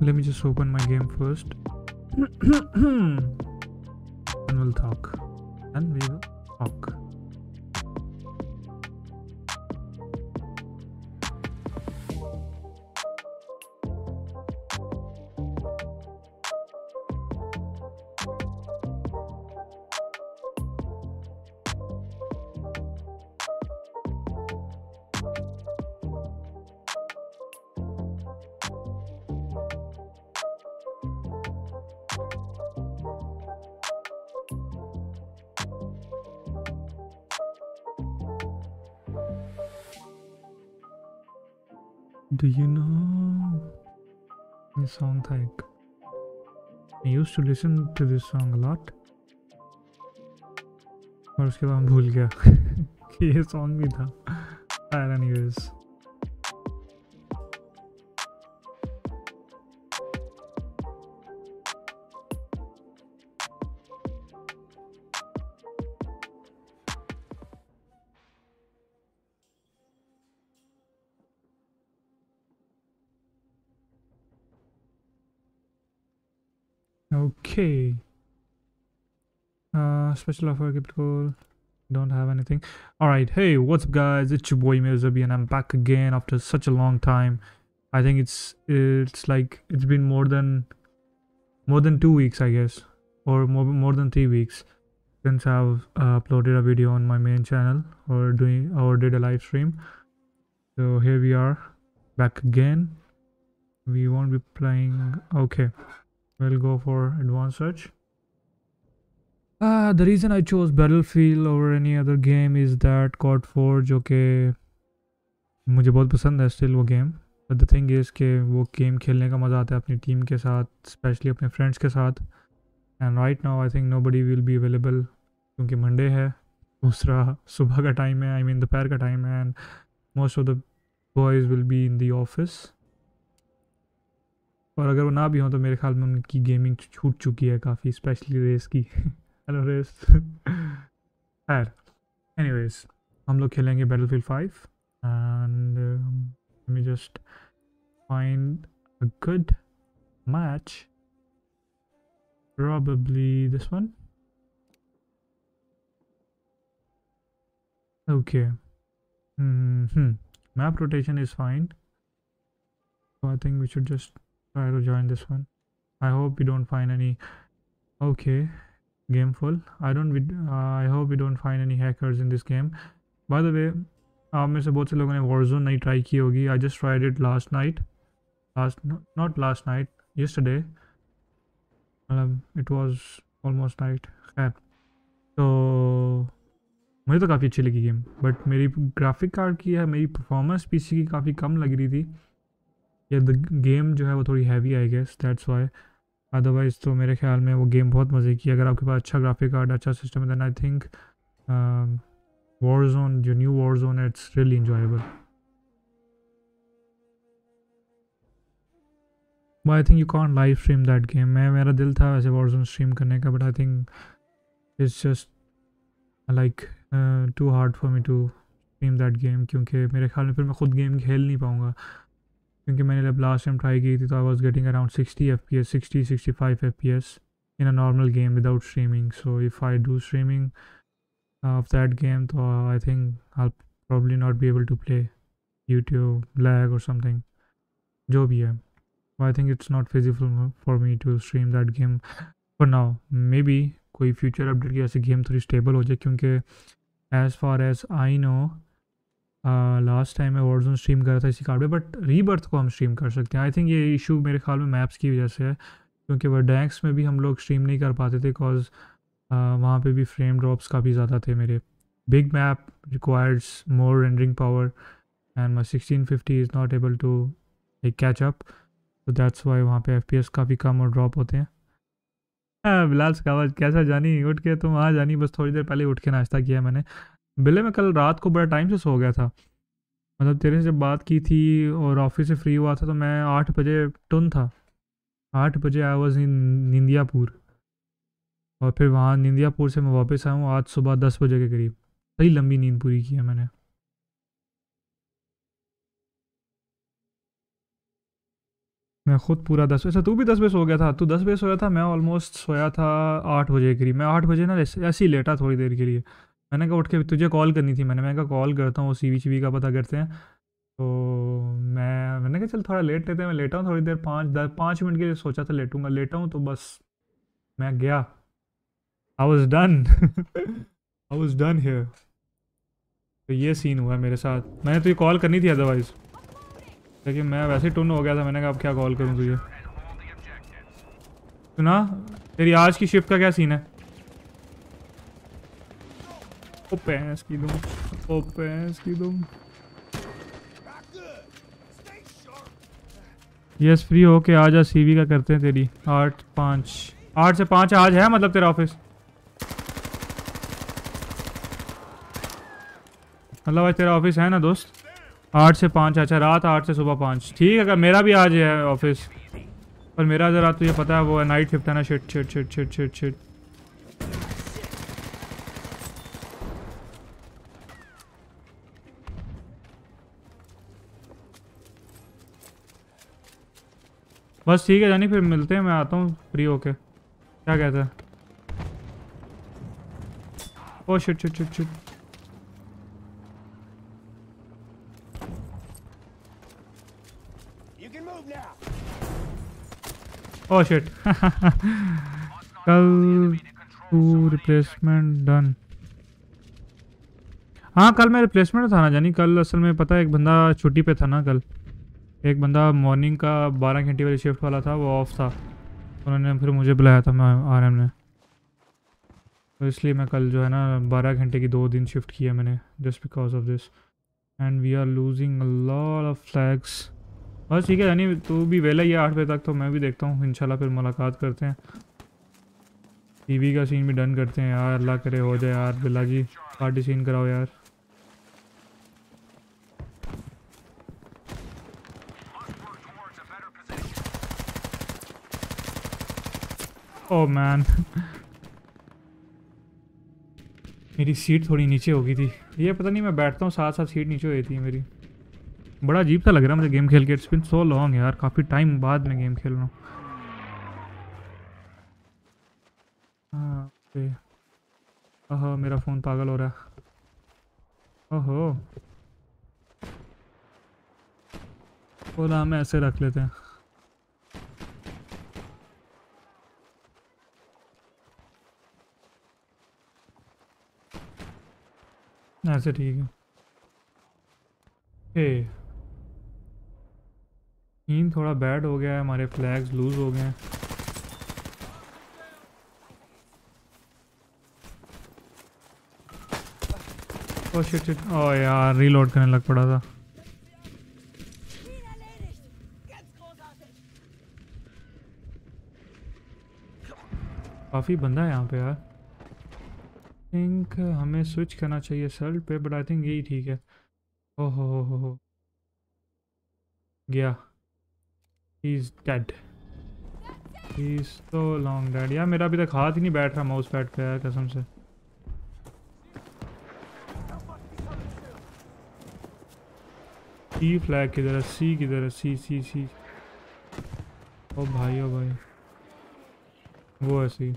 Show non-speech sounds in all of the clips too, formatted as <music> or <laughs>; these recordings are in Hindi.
Let me just open my game first. <clears throat> Hmm. Used to listen to this song a lot और उसके बाद भूल गया कि ये सॉन्ग भी था But Okay. Uh, special offer, it. Don't have anything. All right. Hey, what's up, guys? It's your boy Mirzabi, and I'm back again after such a long time. I think it's it's like it's been more than more than two weeks, I guess, or more more than three weeks since I've uh, uploaded a video on my main channel or doing or did a live stream. So here we are, back again. We won't be playing. Okay we'll go for advanced search. Uh, the reason I chose Battlefield over any other game is that COD 4 जो कि मुझे बहुत पसंद है स्टिल वो game but the thing is कि वो गेम खेलने का मज़ा आता है अपनी टीम के साथ स्पेशली अपने फ्रेंड्स के साथ. And right now I think nobody will be available क्योंकि मंडे है. दूसरा सुबह का टाइम है आई मीन दोपहर का टाइम है and most of the boys will be in the office और अगर वो ना भी हों तो मेरे ख्याल में उनकी गेमिंग छूट चुकी है काफ़ी स्पेशली रेस की। <laughs> Hello race. खैर एनीवेज हम लोग खेलेंगे Battlefield five and me just find a good match probably this one. Okay. Mm hmm map rotation is fine. So i think we should just try to join this one. I hope we don't find any okay game full. I don't uh, i hope we don't find any hackers in this game. By the way आप में से बहुत से लोगों ने वॉरजोन नहीं ट्राई की होगी. I just tried it last night last not last night yesterday मतलब इट वाज ऑलमोस्ट नाइट खैर. तो मुझे तो काफ़ी अच्छी लगी गेम बट मेरी ग्राफिक कार्ड की है मेरी परफॉर्मेंस पीसी की काफ़ी कम लग रही थी. ये द गेम जो है वो थोड़ी heavy I guess that's why otherwise तो मेरे ख्याल में वो गेम बहुत मज़े की अगर आपके पास अच्छा ग्राफिक कार्ड अच्छा सिस्टम है then I think Warzone जो न्यू वॉर जोन है it's really enjoyable but I think you can't live stream that game मैं, मेरा दिल था वैसे वॉर जोन स्ट्रीम करने का but I think it's just like too hard for me to stream that game क्योंकि मेरे ख्याल में फिर मैं खुद गेम खेल नहीं पाऊँगा। क्योंकि मैंने जब लास्ट टाइम ट्राई की थी तो I was getting around sixty F P S sixty sixty five F P S in a normal game without streaming so if I do streaming of that game तो I think I probably not be able to play YouTube black और समथिंग जो भी है। I think it's not feasible for me to stream that game for now maybe कोई फ्यूचर अपडेट की ऐसी गेम थोड़ी स्टेबल हो जाए, क्योंकि as far as I know last time मैं वर्जन स्ट्रीम कर रहा था इसी कार्ड पे बट रीबर्थ को हम स्ट्रीम कर सकते हैं। आई थिंक ये इशू मेरे ख्याल में मैप्स की वजह से है, क्योंकि वर्डैक्स में भी हम लोग स्ट्रीम नहीं कर पाते थे बिकॉज़ वहाँ पे भी फ्रेम ड्रॉप्स काफ़ी ज़्यादा थे मेरे। Big map requires more rendering power and my sixteen fifty is not able to एक कैच अप तो दैट्स वाई वहाँ पे एफ़ पी एस काफ़ी कम और ड्रॉप होते हैं। बिलाल सकावत कैसा जानी? उठ के तुम वहाँ जानी, बस थोड़ी देर पहले उठ के नाश्ता किया मैंने। बिल्ले, मैं कल रात को बड़ा टाइम से सो गया था। मतलब तेरे से जब बात की थी और ऑफ़िस से फ्री हुआ था तो मैं आठ बजे टुन था। आठ बजे आई वॉज़ इन निंदियापुर और फिर वहाँ निंदियापुर से मैं वापस आया हूँ आज सुबह दस बजे के करीब। सही लंबी नींद पूरी की है मैंने। मैं खुद पूरा दस बजे तू भी दस बजे सो गया था। तू दस बजे सोया था, मैं ऑलमोस्ट सोया था आठ बजे के करीब। मैं आठ बजे ना ऐसे ही लेटा थोड़ी देर के लिए। मैंने कहा, उठ के तुझे कॉल करनी थी। मैंने, मैं कहा, कॉल करता हूँ सी वी ची का पता करते हैं। तो मैं, मैंने कहा, चल, थोड़ा लेट लेते हैं, मैं लेटा हूँ थोड़ी देर, पाँच, दस, पाँच मिनट के लिए सोचा था लेटूँगा। लेटा हूँ तो बस, मैं गया। I was done I was done here तो ये सीन हुआ मेरे साथ। मैंने तुझे कॉल करनी थी अदरवाइज़ लेकिन मैं वैसे ही टुन हो गया था, मैंने कहा, अब क्या कॉल करूँ तुझे? सुना? तेरी आज की शिफ्ट का क्या सीन है? ओ पैंस की दूँ यस फ्री हो के आज सीवी का करते हैं तेरी। आठ, पाँच। आठ से पाँच आज है मतलब तेरा ऑफ़िस मतलब आज तेरा ऑफ़िस है ना, दोस्त? आठ से पाँच अच्छा रात आठ से सुबह पाँच। ठीक है, अगर मेरा भी आज है ऑफ़िस पर मेरा ज़रा तुझे पता है, वो है नाइट शिफ्ट है ना shit shit shit shit shit shit बस ठीक है जानी फिर मिलते हैं मैं आता हूँ फ्री होके। क्या कहता है? ओ shit shit shit shit oh shit कल टू रिप्लेसमेंट डन हाँ कल मैं रिप्लेसमेंट था ना जानी कल असल में पता है एक बंदा छुट्टी पे था ना कल। एक बंदा मॉर्निंग का बारह घंटे वाली शिफ्ट वाला था, वो ऑफ़ था। उन्होंने फिर मुझे बुलाया था, मैं आर एम ने। तो इसलिए मैं कल जो है ना, बारह घंटे की दो दिन शिफ्ट किया मैंने just because of this and we are losing lot of flags बस ठीक है, यानी तू भी वेला ही आठ बजे तक तो मैं भी देखता हूँ, इंशाल्लाह फिर मुलाकात करते हैं। टीवी का सीन भी डन करते हैं, यार, अल्लाह करे, हो जाए यार, बिल्ला जी पार्टी सीन कराओ यार। ओ oh, मैन मेरी सीट थोड़ी नीचे हो गई थी। ये पता नहीं मैं बैठता हूँ साथ साथ सीट नीचे हुई थी मेरी। बड़ा अजीब सा लग रहा है मुझे गेम खेल के। इट्स बिन सो लॉन्ग यार काफ़ी टाइम बाद में गेम खेल रहा हूँ। हाँ मेरा फ़ोन पागल हो रहा है। ओहो। बोला हम ऐसे रख लेते हैं। हाँ, ऐसे ठीक है। ए टीम थोड़ा बैड हो गया है, हमारे फ्लैग्स लूज हो गए हैं। ओह शिट शिट ओ यार रीलोड करने लग पड़ा था। काफ़ी बंदा है यहाँ पे, यार। थिंक हमें स्विच करना चाहिए सल्ट पे बट आई थिंक यही ठीक है। ओहो, हो हो हो। गया। He is dead he is so long dead यार, मेरा अभी तक हाथ ही नहीं बैठ रहा माउस पैड पे, यार, कसम से। सी फ्लैग किधर है? सी किधर है? सी सी सी ओ भाई ओ भाई। वो है सी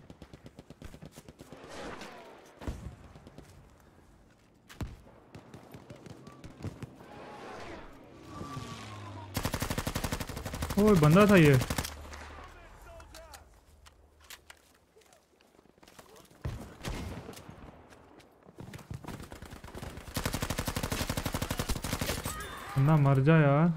ओ बंदा था ये। बंदा मर जा यार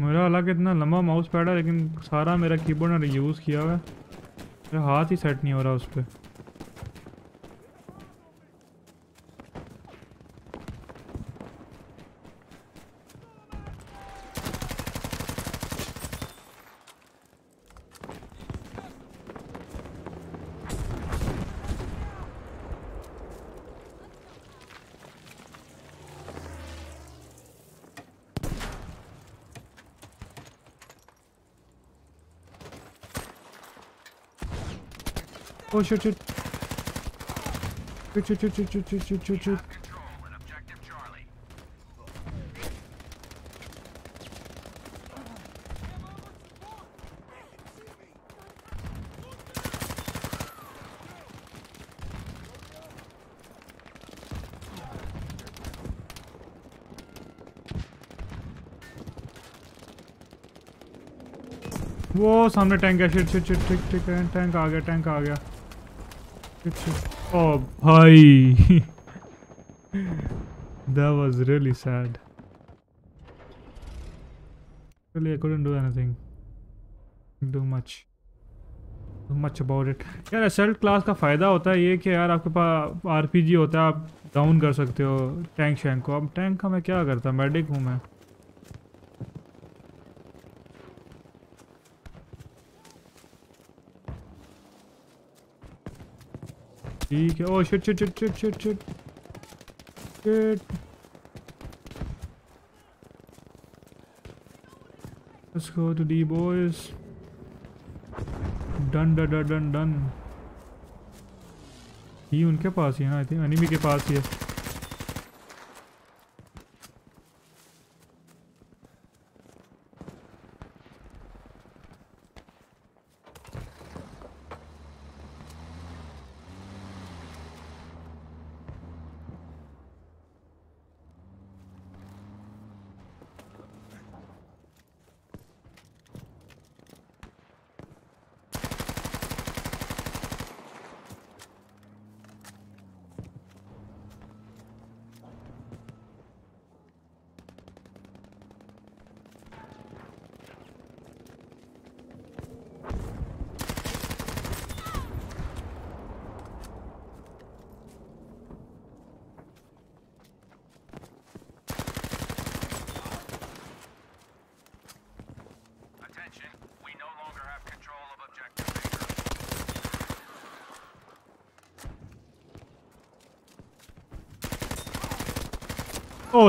मेरा हालाँकि इतना लंबा माउस पैड है, लेकिन सारा मेरा कीबोर्ड ने यूज़ किया हुआ है। मेरा हाथ ही सेट नहीं हो रहा उस पर Oh shit shit shit shit shit shit shit. Control and objective Charlie. वो सामने टैंक है शिट शिट शिट ठीक ठीक है टैंक आ गया टैंक आ गया ओ भाई। That was really sad. Really, I couldn't do anything. Do much. Much about it. यार असल्ट क्लास का फ़ायदा होता है ये कि यार आपके पास आरपीजी होता है, आप डाउन कर सकते हो टैंक शैंक को। अब टैंक का मैं क्या करता? मेडिक हूँ मैं। ठीक है। ओ shit shit shit shit shit shit shit Let's go to the boys. Done done done done done. ही उनके पास ही है ना आई थिंक एनिमी के पास ही है।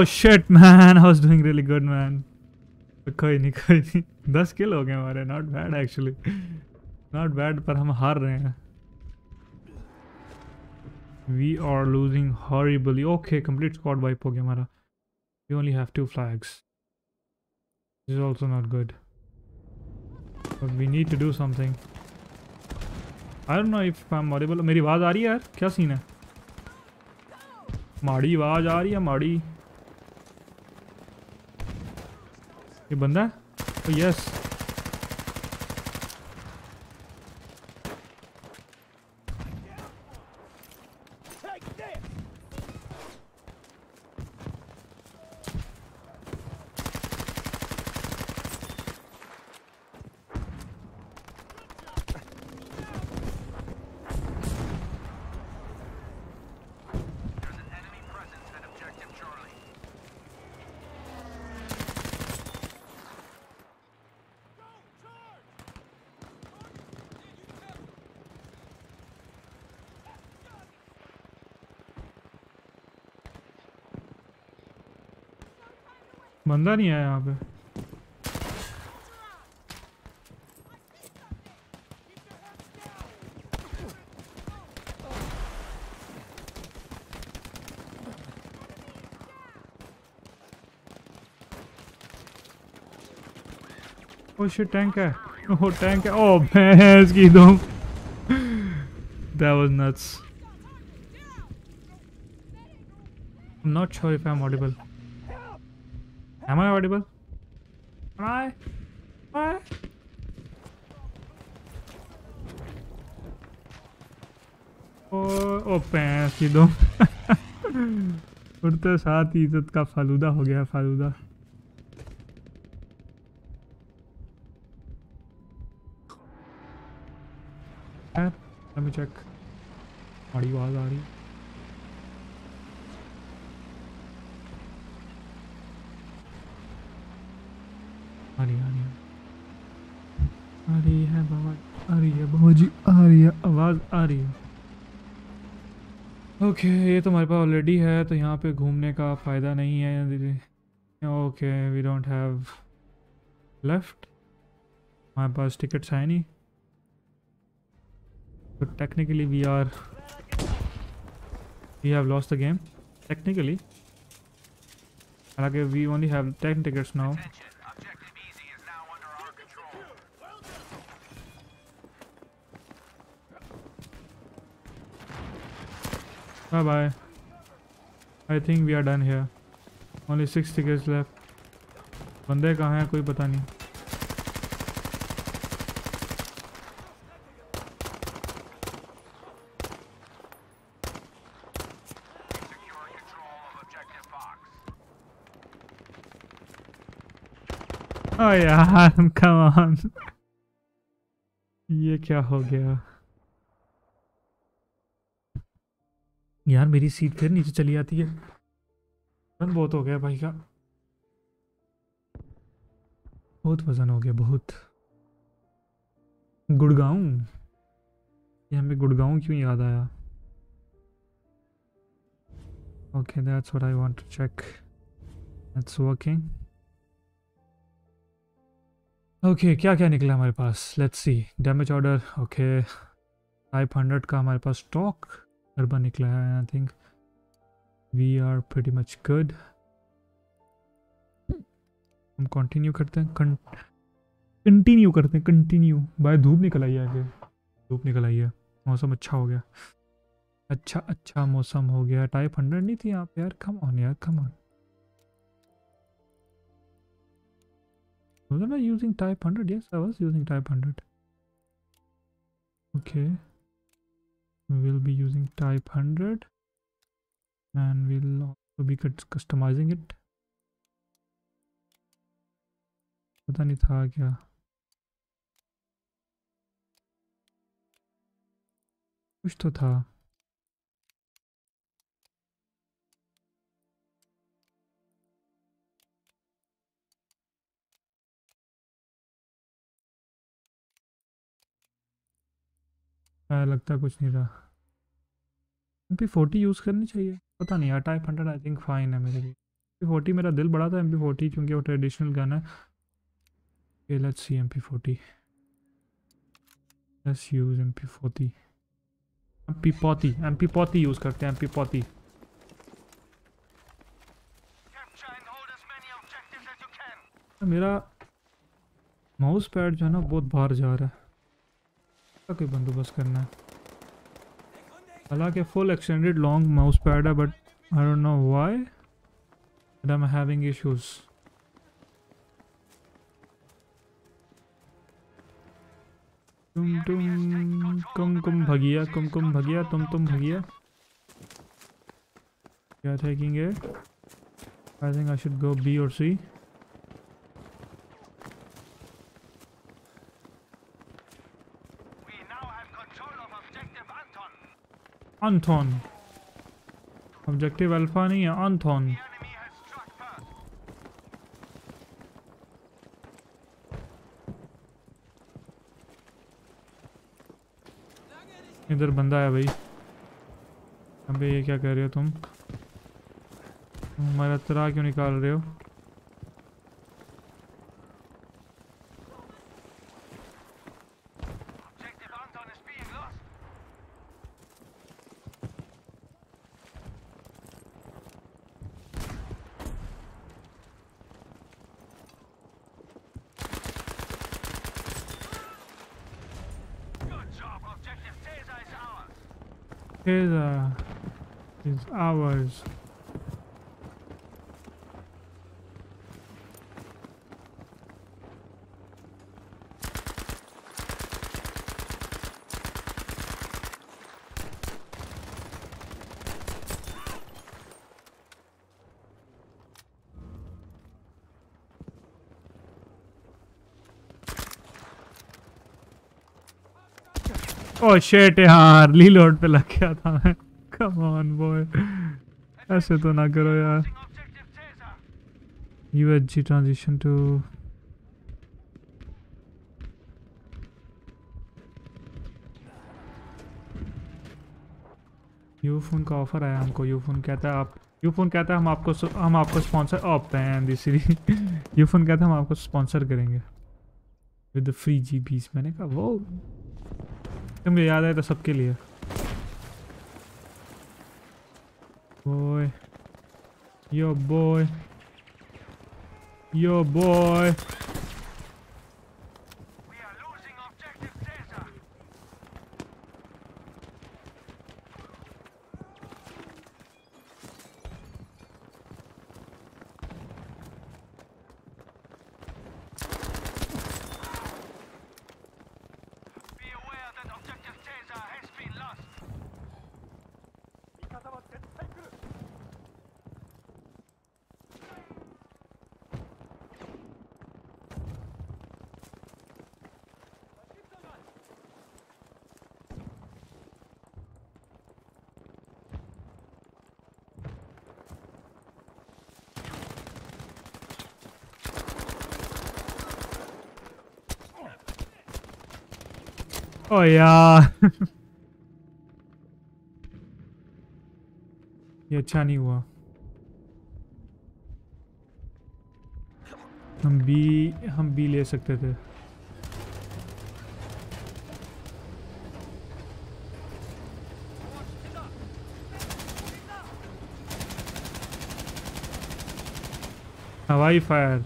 Oh shit man, <laughs> I was doing really good man. कोई नहीं कोई नहीं. दस किल हो गए हमारे. Not bad actually not bad पर हम हार रहे हैं. We are losing horribly okay complete squad wipe हो गया हमारा. We only have two flags is also not good but we need to do something I don't know if I am audible मेरी आवाज़ आ रही है यार? क्या सीन है? माड़ी आवाज़ आ रही है माड़ी. ये बंदा है? Yes बंदा नहीं आया यहाँ पे ओ शिट टैंक है ओ टैंक है ओ भैंस की दम that was nuts I'm not sure if I'm audible Am I audible? Am I? Am I? Oh oh पैंस दो <laughs> उड़ते साथ ही इज़्ज़त का फालूदा हो गया फालूदा let me check बड़ी आवाज़ आ रही आ रही है, आ रही है आ रही है बाबा आ रही है बाबा जी आ रही है आ रही है। ओके ये तो हमारे पास ऑलरेडी है तो यहाँ पे घूमने का फ़ायदा नहीं है। Okay we don't have left हमारे पास टिकट्स है नहीं। तो technically we are we have lost the game technically हालाँकि we only have ten tickets now Bye bye. I think we are done here. Only six tickets left. बंदे कहाँ हैं कोई पता नहीं. Oh यार come on. ये क्या हो गया यार मेरी सीट फिर नीचे चली आती है। वज़न बहुत हो गया भाई का। बहुत वज़न हो गया, बहुत। गुड़गांव? ये हमें गुड़गांव क्यों याद आया? Okay that's what I want to check it's working okay क्या क्या निकला हमारे पास? Let's see damage order okay five hundred का हमारे पास स्टॉक अर्बन निकला है I think we are pretty much good हम कंटिन्यू करते हैं कंटिन्यू करते हैं कंटिन्यू भाई धूप निकल आई है आगे। धूप निकल आई है। मौसम अच्छा हो गया। अच्छा अच्छा मौसम हो गया। टाइप हंड्रेड नहीं थी यहाँ पे यार। कम ऑन यार come on Wasn't I using type 100? Yes, I was using type 100. Okay. We will be using type 100 and we'll also be cus- customizing it. पता नहीं था क्या कुछ तो था शायद लगता कुछ नहीं था। एम पी फोर्टी यूज़ करनी चाहिए। पता नहीं यार type hundred I think fine है मेरे लिए। एम पी फोर्टी मेरा दिल बड़ा था एम पी फोर्टी क्योंकि वो ट्रेडिशनल गन है। Let's see M P forty let's use M P forty M P forty M P forty use करते हैं एम पी पौती. मेरा माउस पैड जो है ना, बहुत बाहर जा रहा है। इसका कोई बंदोबस्त करना है हालाँकि full extended long mouse pad है but I don't know why, but I'm having issues. तुम तुम कुम कुम भगिया कुम कुम भगिया तुम तुम भगिया क्या it? I think I should go B or C. We now have control of objective Anton. Anton. Objective alpha नहीं है, Anton. इधर बंदा है भाई अबे ये क्या कर रहे हो तुम हमारा तरा क्यों निकाल रहे हो Shit, यार रीलोड पे लग गया था मैं। कम ऑन बॉय ऐसे तो ना करो यार। Losing objective Caesar. UHG transition to Ufone का ऑफ़र आया हमको। यूफोन कहता है आप यूफोन कहता है हम आपको हम आपको स्पॉन्सर ऑफ़ पैन दी सीरी यूफोन कहता है हम आपको स्पॉन्सर करेंगे। विद फ्री जी बीस मैंने कहा वो तुम भी याद है तो सबके लिए। Boy yo boy yo boy oh यार ये अच्छा नहीं हुआ हम बी हम बी ले सकते थे हवाई फायर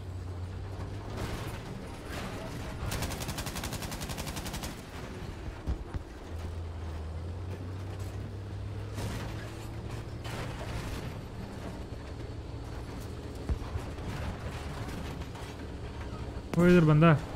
और इधर बंदा है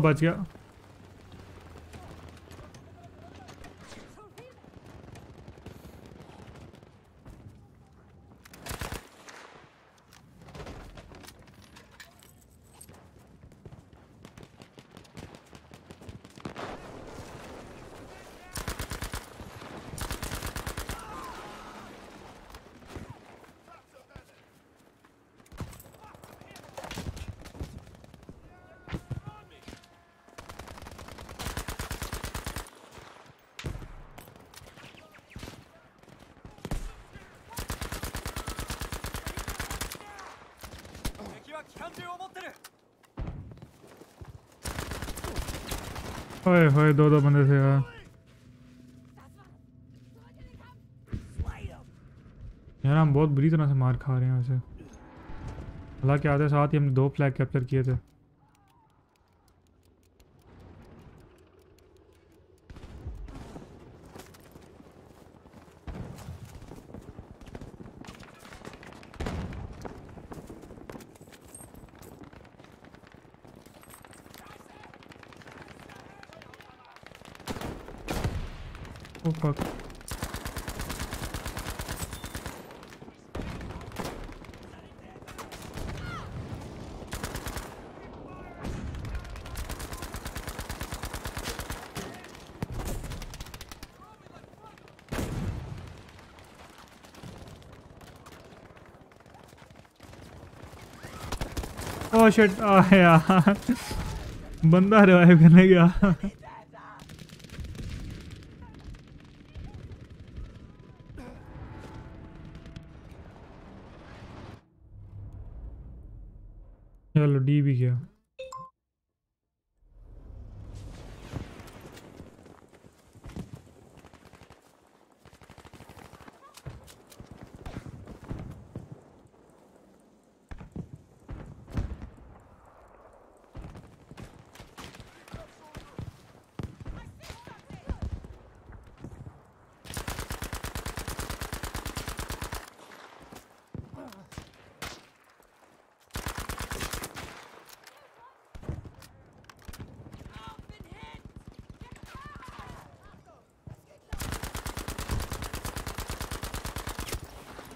बच गया होए दो दो बंदे थे यार यार हम बहुत बुरी तरह से मार खा रहे हैं वैसे। हालाँकि आधे साथ ही हमने दो फ्लैग कैप्चर किए थे Oh fuck. ओह शिट आ यार बंदा रिवाइव करने गया चलो डी भी गया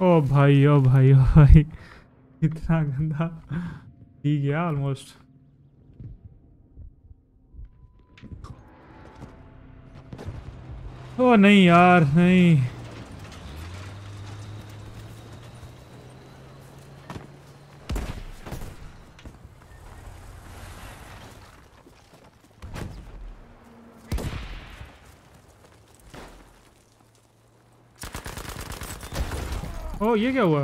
ओ भाई ओ भाई ओ भाई। इतना गंदा। ठीक गया ऑलमोस्ट ओ नहीं यार, नहीं। ओ ये क्या हुआ?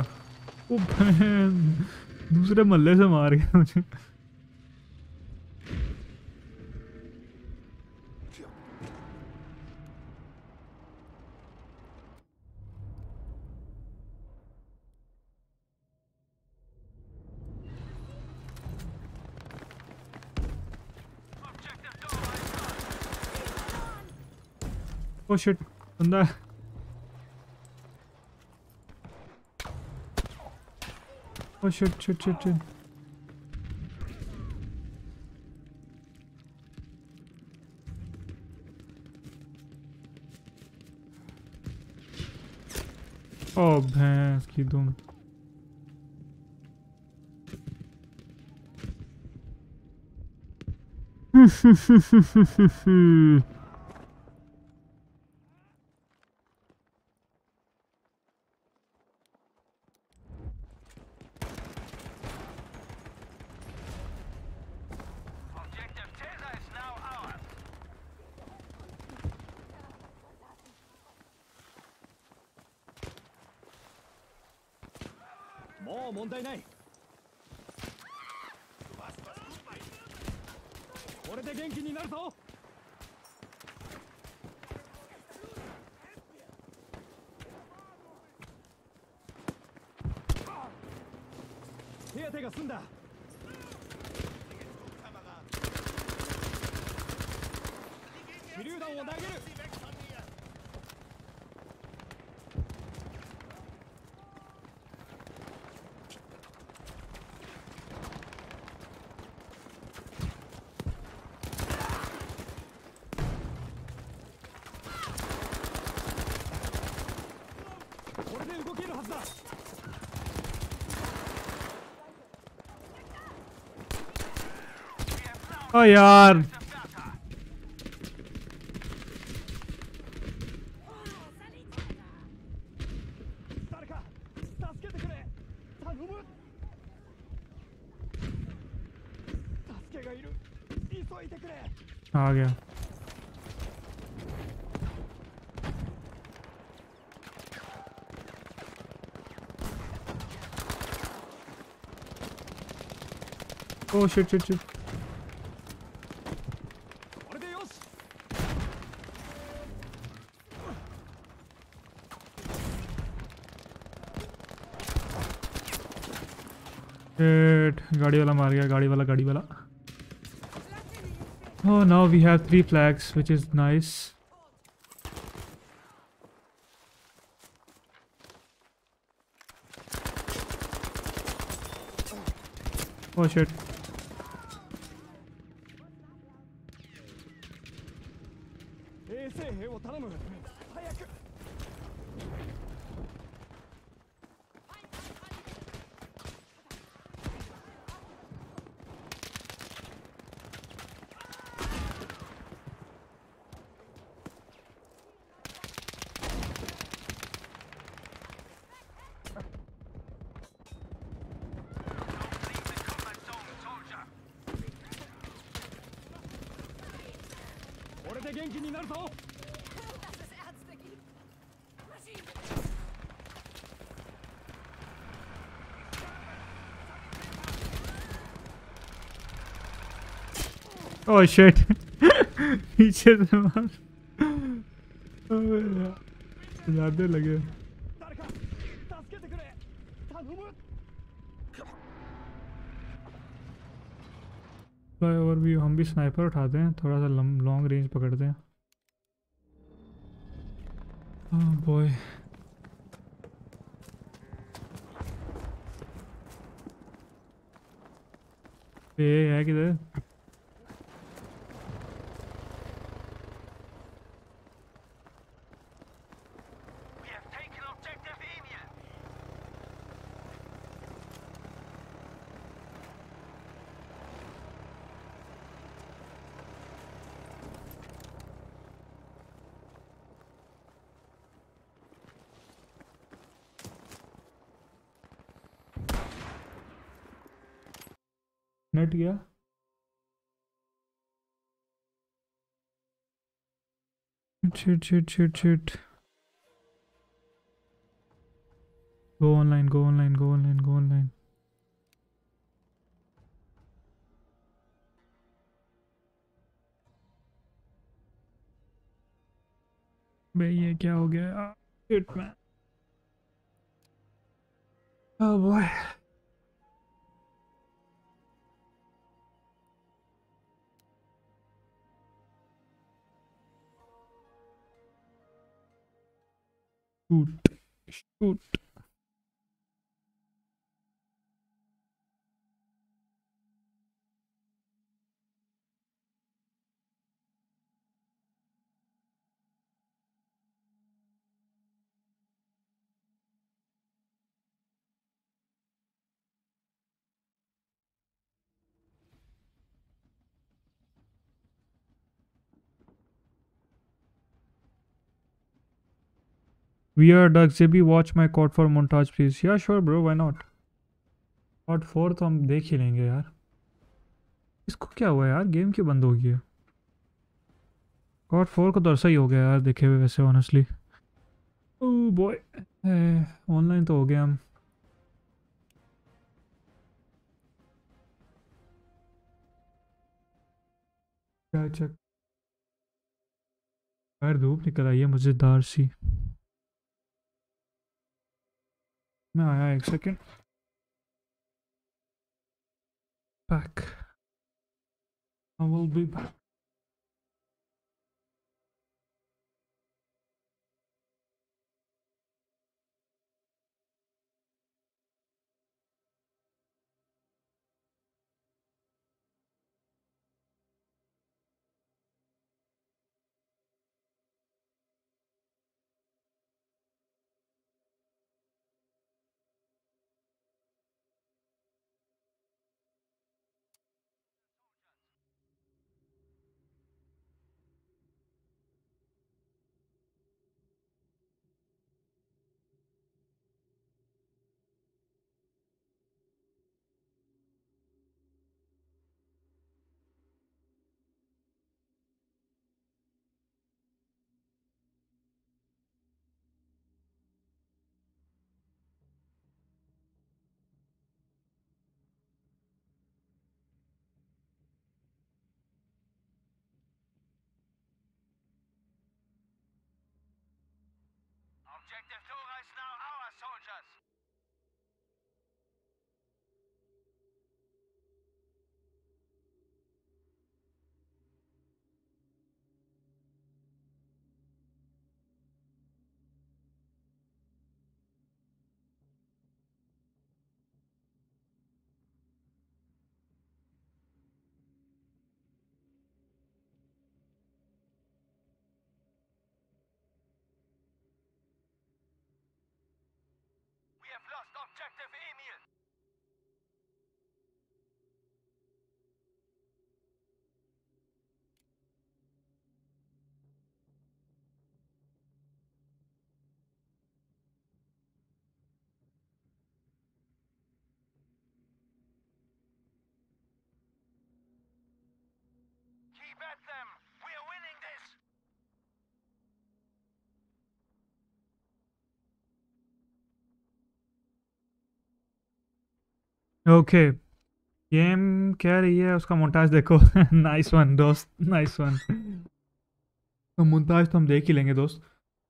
ओ <laughs> दूसरे मल्ले से मार गया मुझे। ओ शिट बंदा है। Oh shit shit shit shit oh oh यार आ गया Oh shit shit shit गाड़ी वाला मार गया गाड़ी वाला गाड़ी वाला Oh, now we have three flags, which is nice. Oh shit. oh shit पीछे से मार ज़्यादा लगे। ओवर भी, हम भी स्नाइपर उठाते हैं थोड़ा सा लॉन्ग रेंज पकड़ते हैं। बॉय oh कट गया। छिट छिट छिट छिट। Weird Duck JB, watch my code for montage, please. Yeah, sure, bro. Why not? COD four तो हम देख ही लेंगे यार। इसको क्या हुआ यार? गेम क्यों बंद हो गई है? फोर को तो ऐसा ही हो गया यार देखे हुए वैसे ऑनेस्टली बॉय ऑनलाइन तो हो गया हम। क्या धूप निकल आई है मज़ेदार सी। No, I एक second? Back. I will be back. Them. Winning this. Okay game कह रही है उसका मोन्टाज देखो नाइस वन दोस्त नाइस वन तो मोन्टाज तो हम देख ही लेंगे दोस्त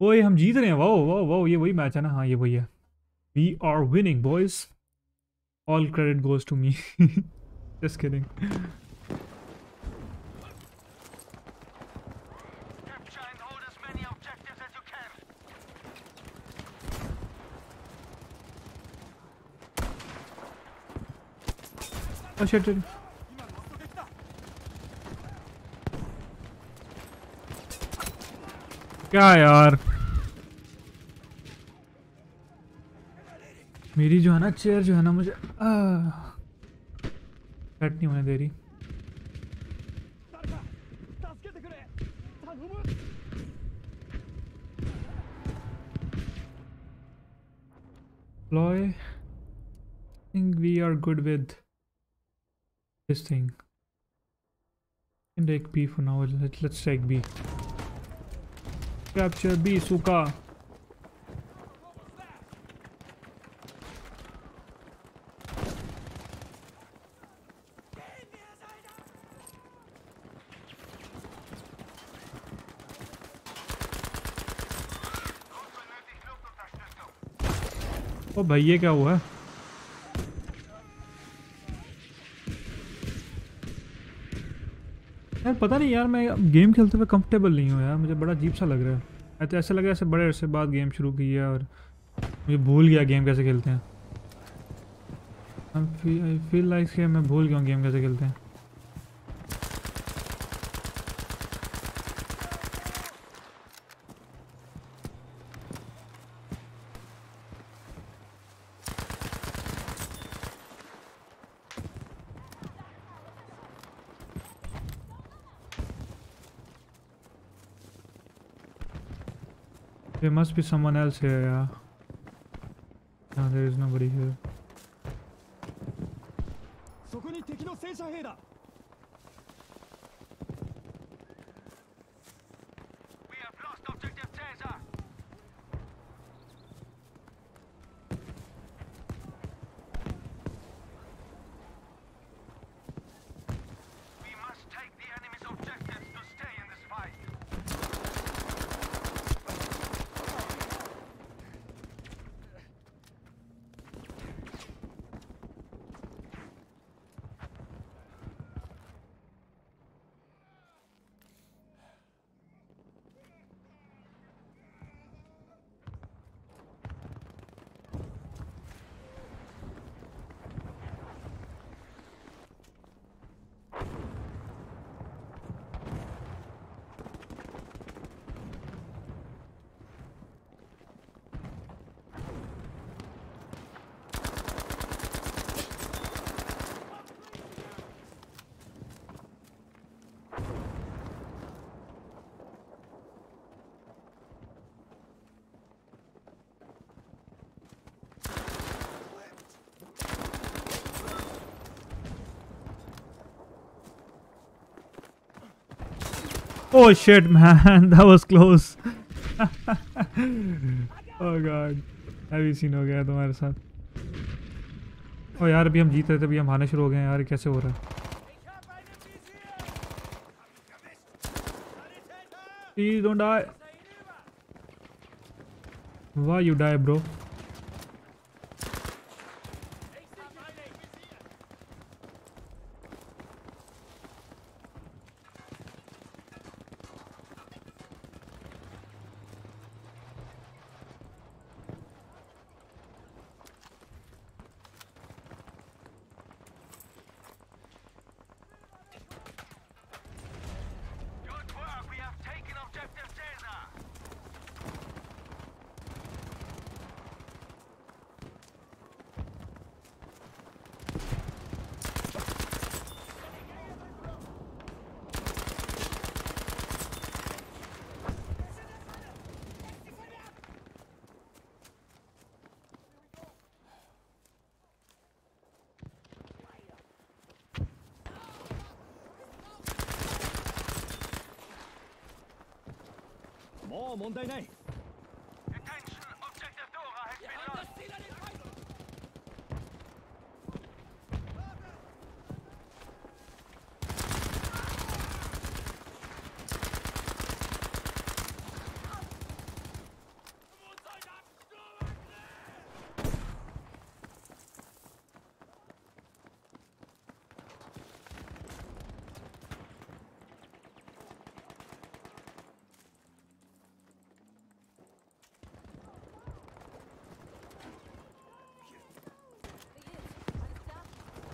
ओए हम जीत रहे हैं वाओ वाओ वाओ ये वही मैच है ना हाँ ये वही है we are winning boys all credit goes to me just kidding Oh shit, dude. क्या यार? मेरी जो है ना चेयर जो है ना मुझे कट नहीं होने दे रही। Loy think we are good with this thing. Can take B for now. Let, let's take B. Capture B, Suka. Benötigt Luftunterstützung. ओ भाई ये क्या हुआ यार पता नहीं यार, मैं गेम खेलते हुए कंफर्टेबल नहीं हूँ यार, मुझे बड़ा अजीब सा लग रहा है। मैं तो ऐसा है ऐसे बड़े अरसे बाद गेम शुरू की है और मुझे भूल गया गेम कैसे खेलते हैं। आई फील लाइक मैं भूल गया हूँ गेम कैसे खेलते हैं। Must be someone else here, yeah. No, there is nobody here. Oh shit, man, that was close. oh god, heavy scene हो गया तुम्हारे साथ ओ यार अभी हम जीत रहे थे अभी हम हारने शुरू हो गए हैं यार कैसे हो रहा है Please don't die. Why you die, bro? 問題ない。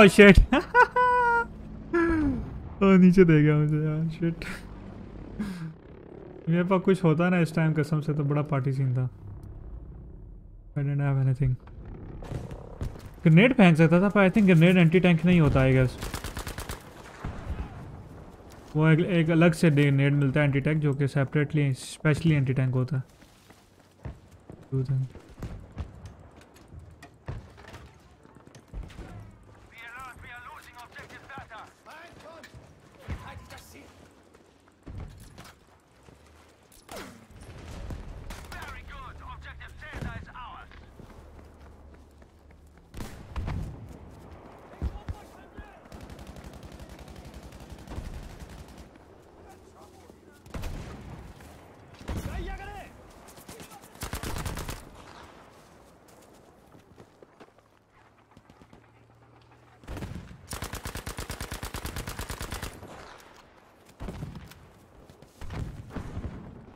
oh shit. <laughs> Oh नीचे दे गया मुझे यार shit. मेरे पास कुछ होता ना इस टाइम कसम से तो बड़ा पार्टी सीन था। I didn't have anything. Grenade फेंक सकता था पर I think grenade anti tank नहीं होता आई गेस वो एक, एक अलग से ग्रेनेड मिलता है एंटी टैंक जो कि सेपरेटली स्पेशली एंटी टैंक होता है।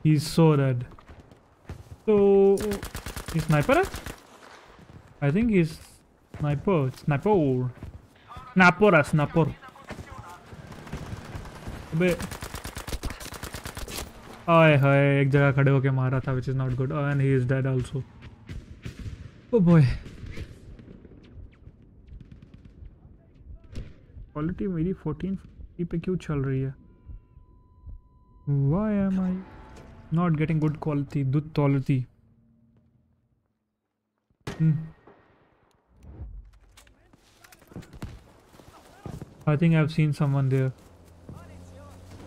He's so dead. So, he's sniper? है? I think he's sniper. Sniper. Sniper है sniper. अबे आय हाय एक जगह खड़े होके मारा था which is not good and he is dead also. Oh boy. Quality मेरी 14 पे क्यों चल रही है Why am I not getting good quality good quality. Hmm. I think I've seen someone there.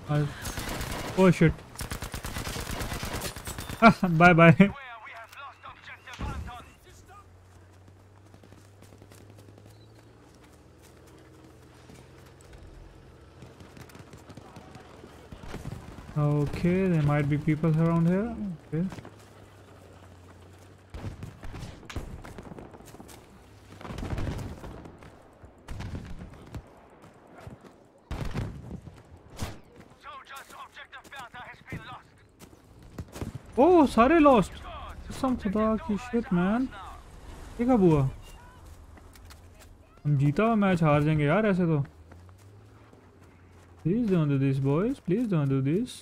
I... oh shit. <laughs> Bye bye Where we have lost objective Anton. okay there might be people around here okay Soldiers, objective Bertha has been lost. oh सारे lost Good. some खुदा की shit man Now. ये कब हुआ हम जीता हुआ मैच हार जाएंगे यार ऐसे तो please don't do this boys please don't do this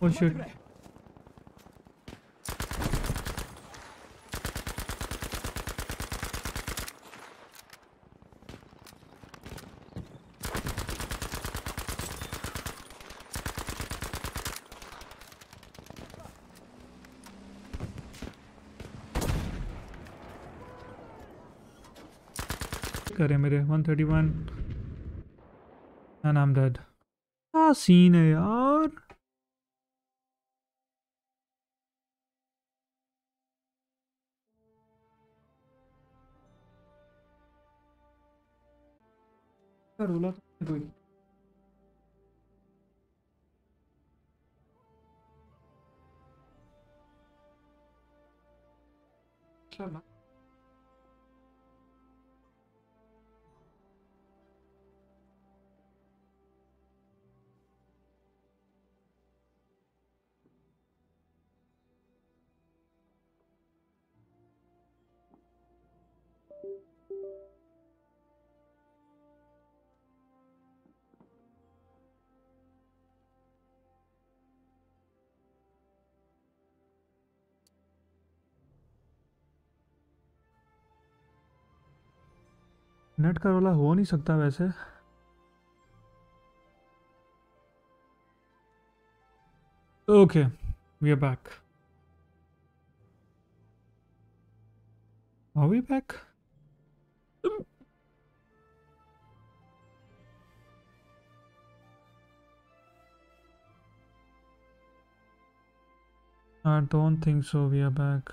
For sure. Oh. करे मेरे 131 And एम डेड क्या सीन है यार? रोला नेट का वाला हो नहीं सकता वैसे। Okay we are back are we back I don't think so we are back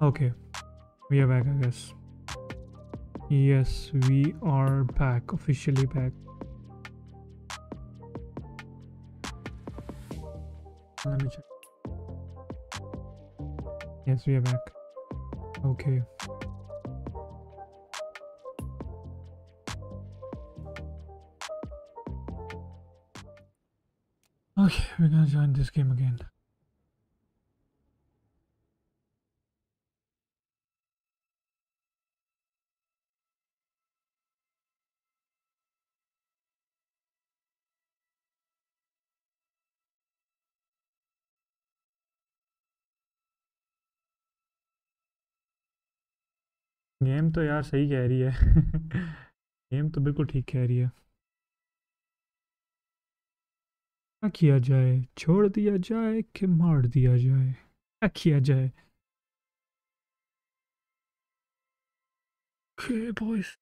Okay, we are back, I guess. Yes, we are back, officially back. Let me check. Yes, we are back. Okay. Okay, we're gonna join this game again. तो यार सही कह रही है। <laughs> गेम तो बिल्कुल ठीक कह रही है। क्या किया जाए? छोड़ दिया जाए कि मार दिया जाए? क्या किया जाए? Okay, boys.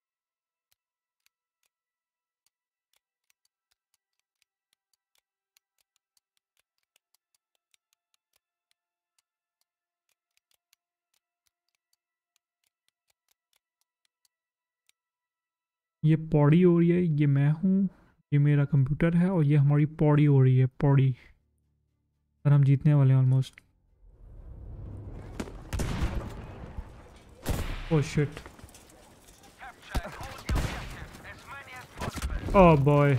ये पौड़ी हो रही है, ये मैं हूँ, ये मेरा कंप्यूटर है और ये हमारी पौड़ी हो रही है, पौड़ी। और हम जीतने वाले हैं almost oh shit. Oh boy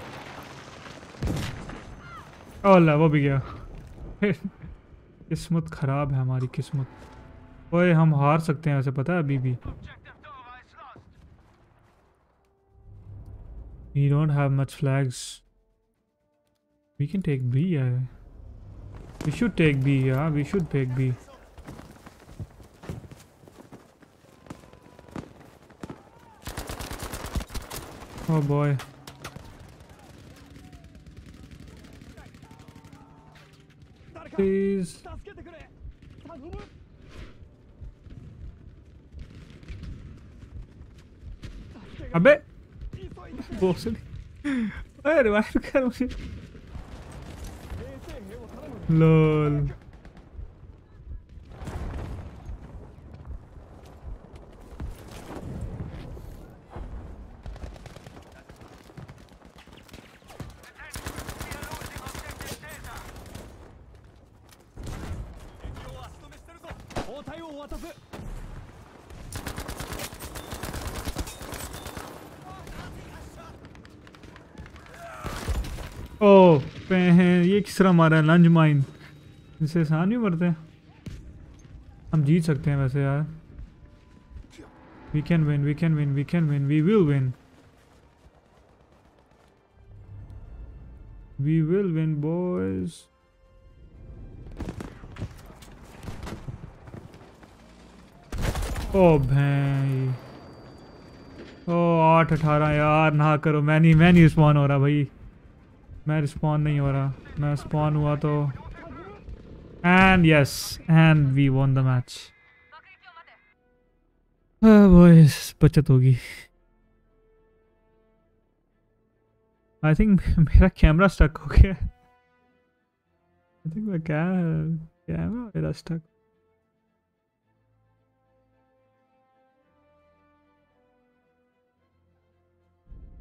ओला वो भी गया। <laughs> किस्मत ख़राब है हमारी, किस्मत। ओए, हम हार सकते हैं, ऐसे पता है अभी भी। We don't have much flags. We can take B, yeah. We should take B, yeah. We should take B. Oh boy. Please. 助 puedo salir. A ver, Lol. ये किस तरह मारा है लंच माइन इससे आसान नहीं मरते। हम जीत सकते हैं वैसे यार। We can win we can win we can win we will win we will win boys. Oh भाई। ओ आठ अठारह, यार नहा करो। मैं नहीं मैं नहीं स्पॉन हो रहा भाई। मैं रिस्पॉन नहीं हो रहा। मैं रिस्पॉन हुआ तो and yes and we won the match बचत होगी। आई थिंक <laughs> मेरा कैमरा स्टक हो गया। आई थिंक मैं क्या कैमरा मेरा stuck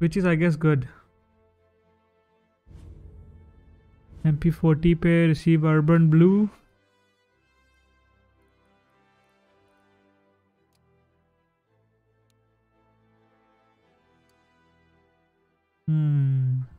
which is, I guess, good. M P forty पे receive urban blue hmm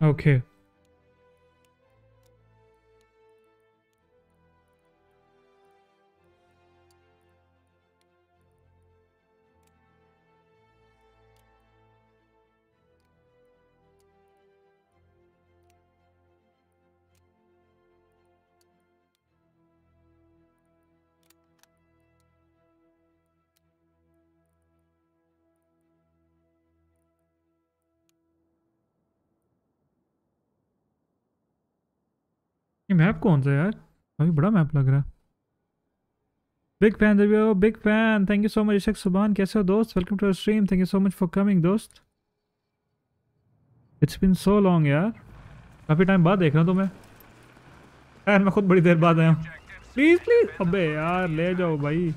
Okay. ये मैप कौन सा यार? अभी बड़ा मैप लग रहा है। Big fan review big fan. Thank you so much Ishaq Subhan कैसे हो दोस्त? Welcome to stream thank you so much for coming दोस्त। इट्स बिन सो लॉन्ग यार। काफ़ी टाइम बाद देख रहा हूँ तुम्हें। यार मैं खुद बड़ी देर बाद आया हूँ। प्लीज़ प्लीज़ अबे यार ले जाओ भाई.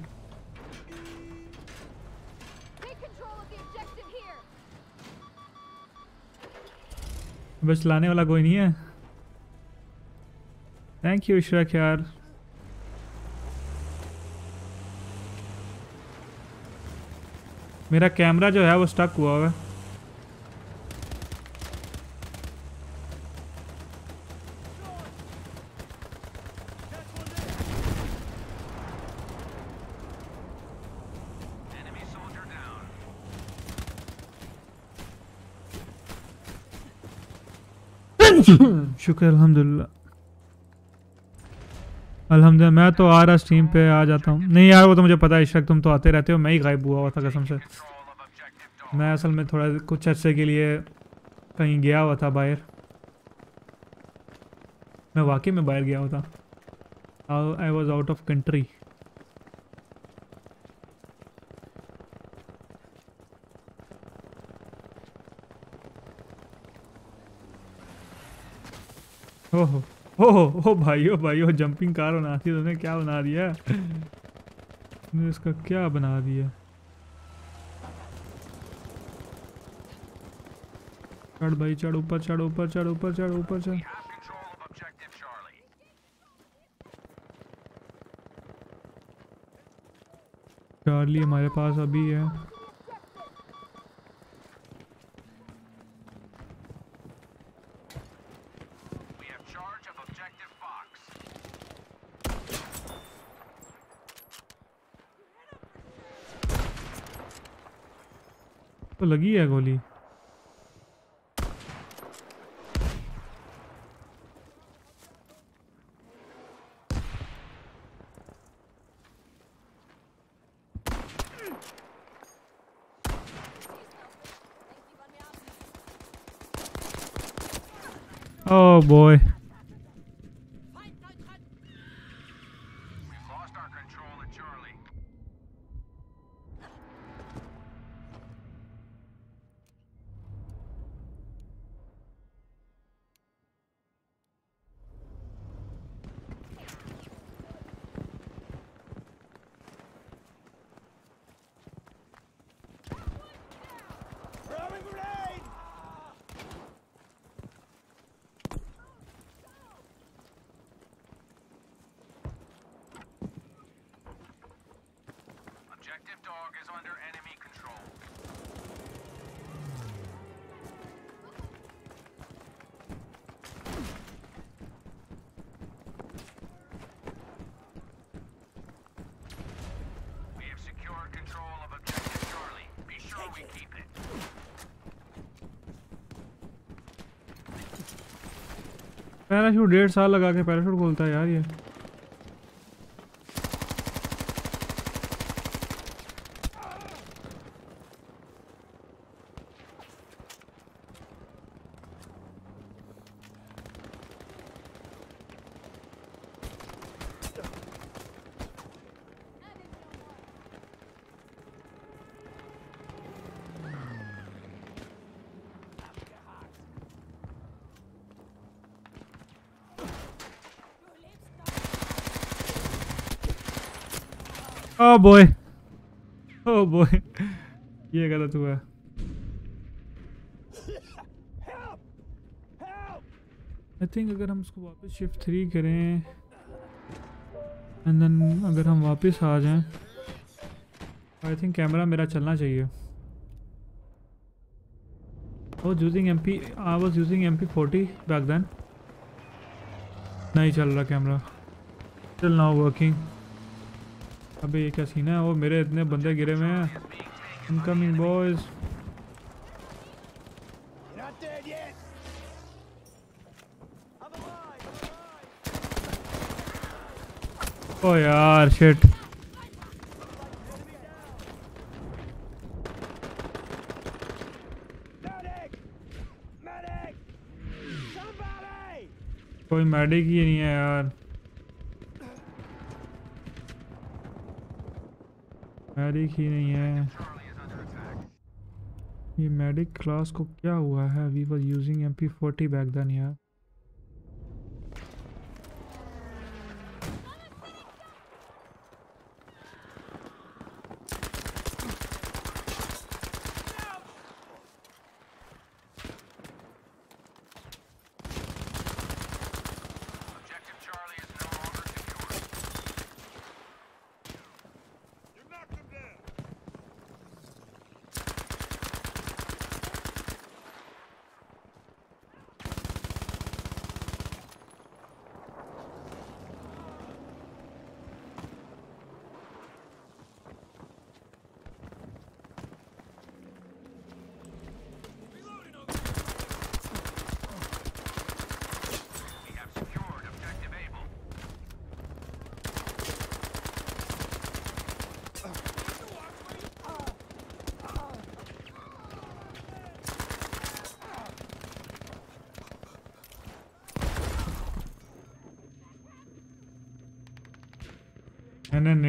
बस लाने वाला कोई नहीं है। थैंक यू इशरक यार मेरा कैमरा जो है वो स्टक हुआ हुआ है. शुक्र अल्हम्दुलिल्लाह। अल्हम्दुलिल्लाह, मैं तो आ रहा स्ट्रीम पे आ जाता हूँ। नहीं यार, वो तो मुझे पता है इशरक तुम तो आते रहते हो। मैं ही गायब हुआ हुआ था कसम से. मैं असल में थोड़ा कुछ अरसे के लिए कहीं गया हुआ था बाहर। मैं वाकई में बाहर गया हुआ था। I was out of country ओहो। ओहो ओ भाई ओ भाई, ओ जंपिंग कार बना दी तुमने क्या बना दिया? तुमने इसका क्या बना दिया? चढ़ भाई, चढ़, ऊपर चढ़ ऊपर चढ़ ऊपर चढ़ ऊपर चढ़. चार्ली हमारे पास अभी है। तो लगी है गोली Oh boy. पैराशूट डेढ़ साल लगा के पैराशूट खोलता है यार ये। Oh boy. Oh boy. <laughs> ये गलत हुआ। आई थिंक अगर हम उसको वापस शिफ्ट थ्री करें एंड देन अगर हम वापस आ जाएँ आई थिंक कैमरा मेरा चलना चाहिए। I was using MP I was using MP40 back then नहीं चल रहा कैमरा still now working अबे ये क्या सीन है? वो मेरे इतने बंदे गिरे हुए हैं। इनकमिंग बॉयज़ ओ यार शिट कोई मेडिक ही नहीं है यार। मेडिक ही नहीं है। ये मेडिक क्लास को क्या हुआ है? We was using M P forty back then यार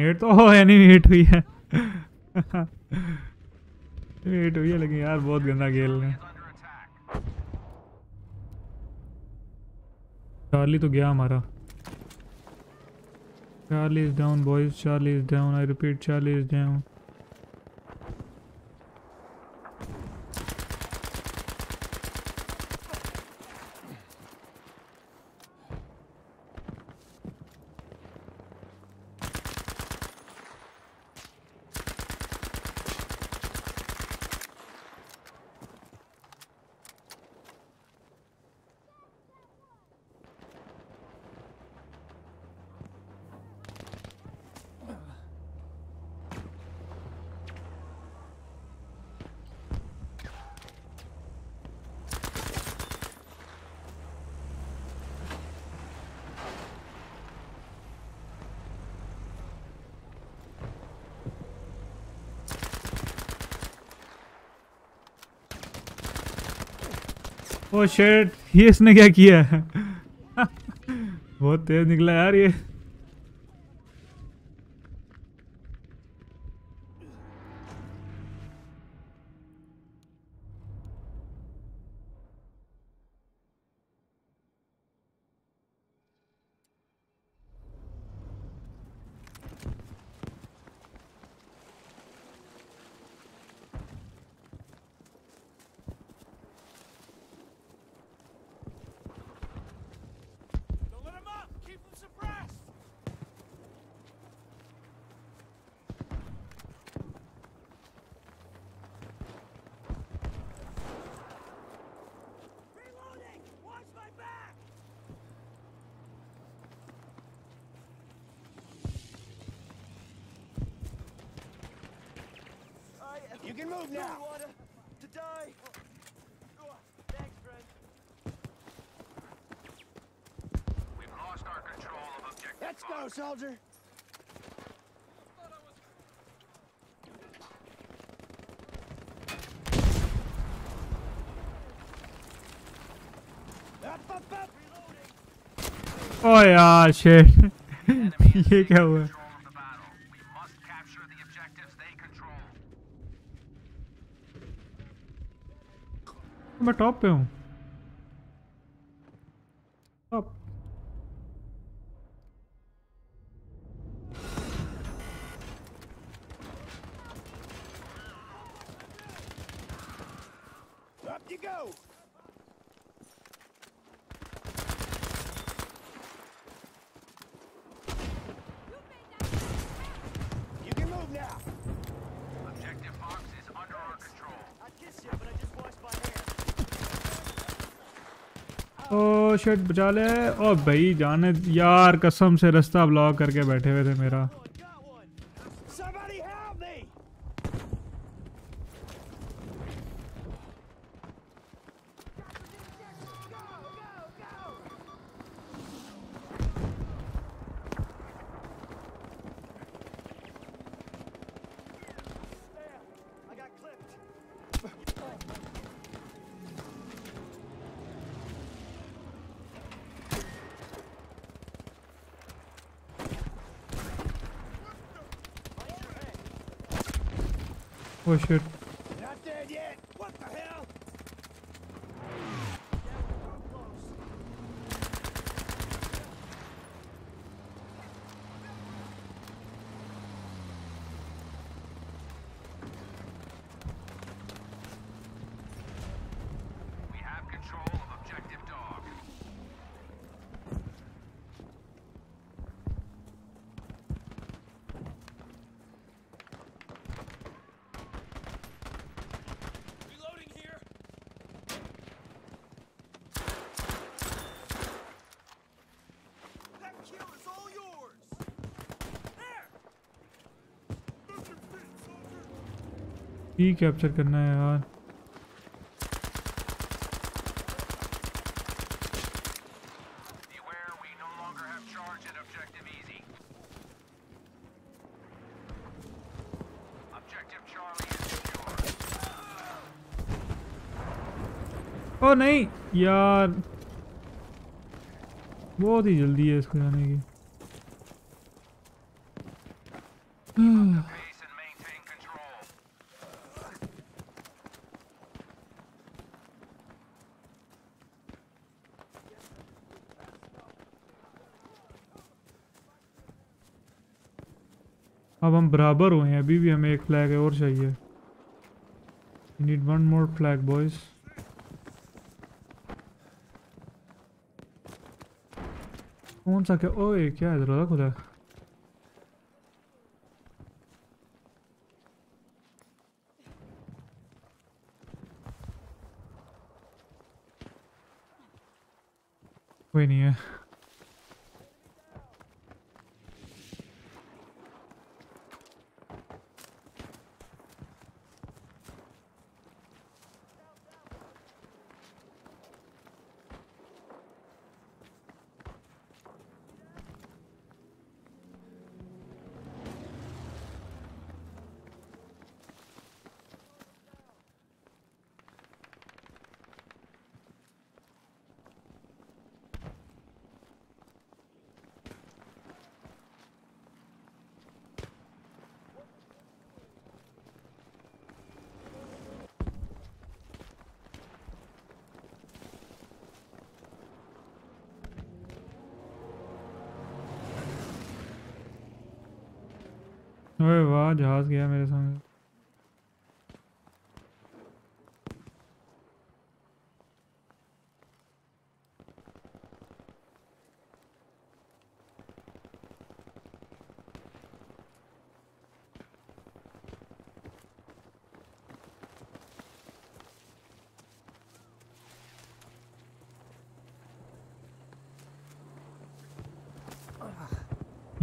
नेट तो ओ एनिमी हेट हुई है। <laughs> हेट हुई है, लेकिन यार, बहुत गंदा खेल रहे हैं. चार्ली तो गया हमारा। Charlie is down boys Charlie is down I repeat Charlie is down shit ये इसने क्या किया? <laughs> बहुत तेज निकला यार ये Don't let him up! Keep him suppressed! Reloading! Watch my back! You can move now. To die. Thanks, friend. Let's go, soldier. Up, up, up. ओ यार is ये क्या हुआ. मैं टॉप पे हूँ top Up you go. You can move now. Objective Fox is under our control. I kiss you, but I just washed my hands. Shit बचा ले ओ भाई जाने, यार कसम से रास्ता ब्लॉक करके बैठे हुए थे मेरा One, got one. Somebody help me. I got clipped. Oh he capture करना है यार। नहीं! यार। बहुत ही जल्दी है इसको जाने की। बराबर हुए हैं, अभी भी हमें एक फ्लैग और चाहिए। Need one more flag boys कौन सा क्या? ओए, क्या है? दरवाज़ा खुला है। कोई नहीं है। वाह जहाज़ गया मेरे सामने?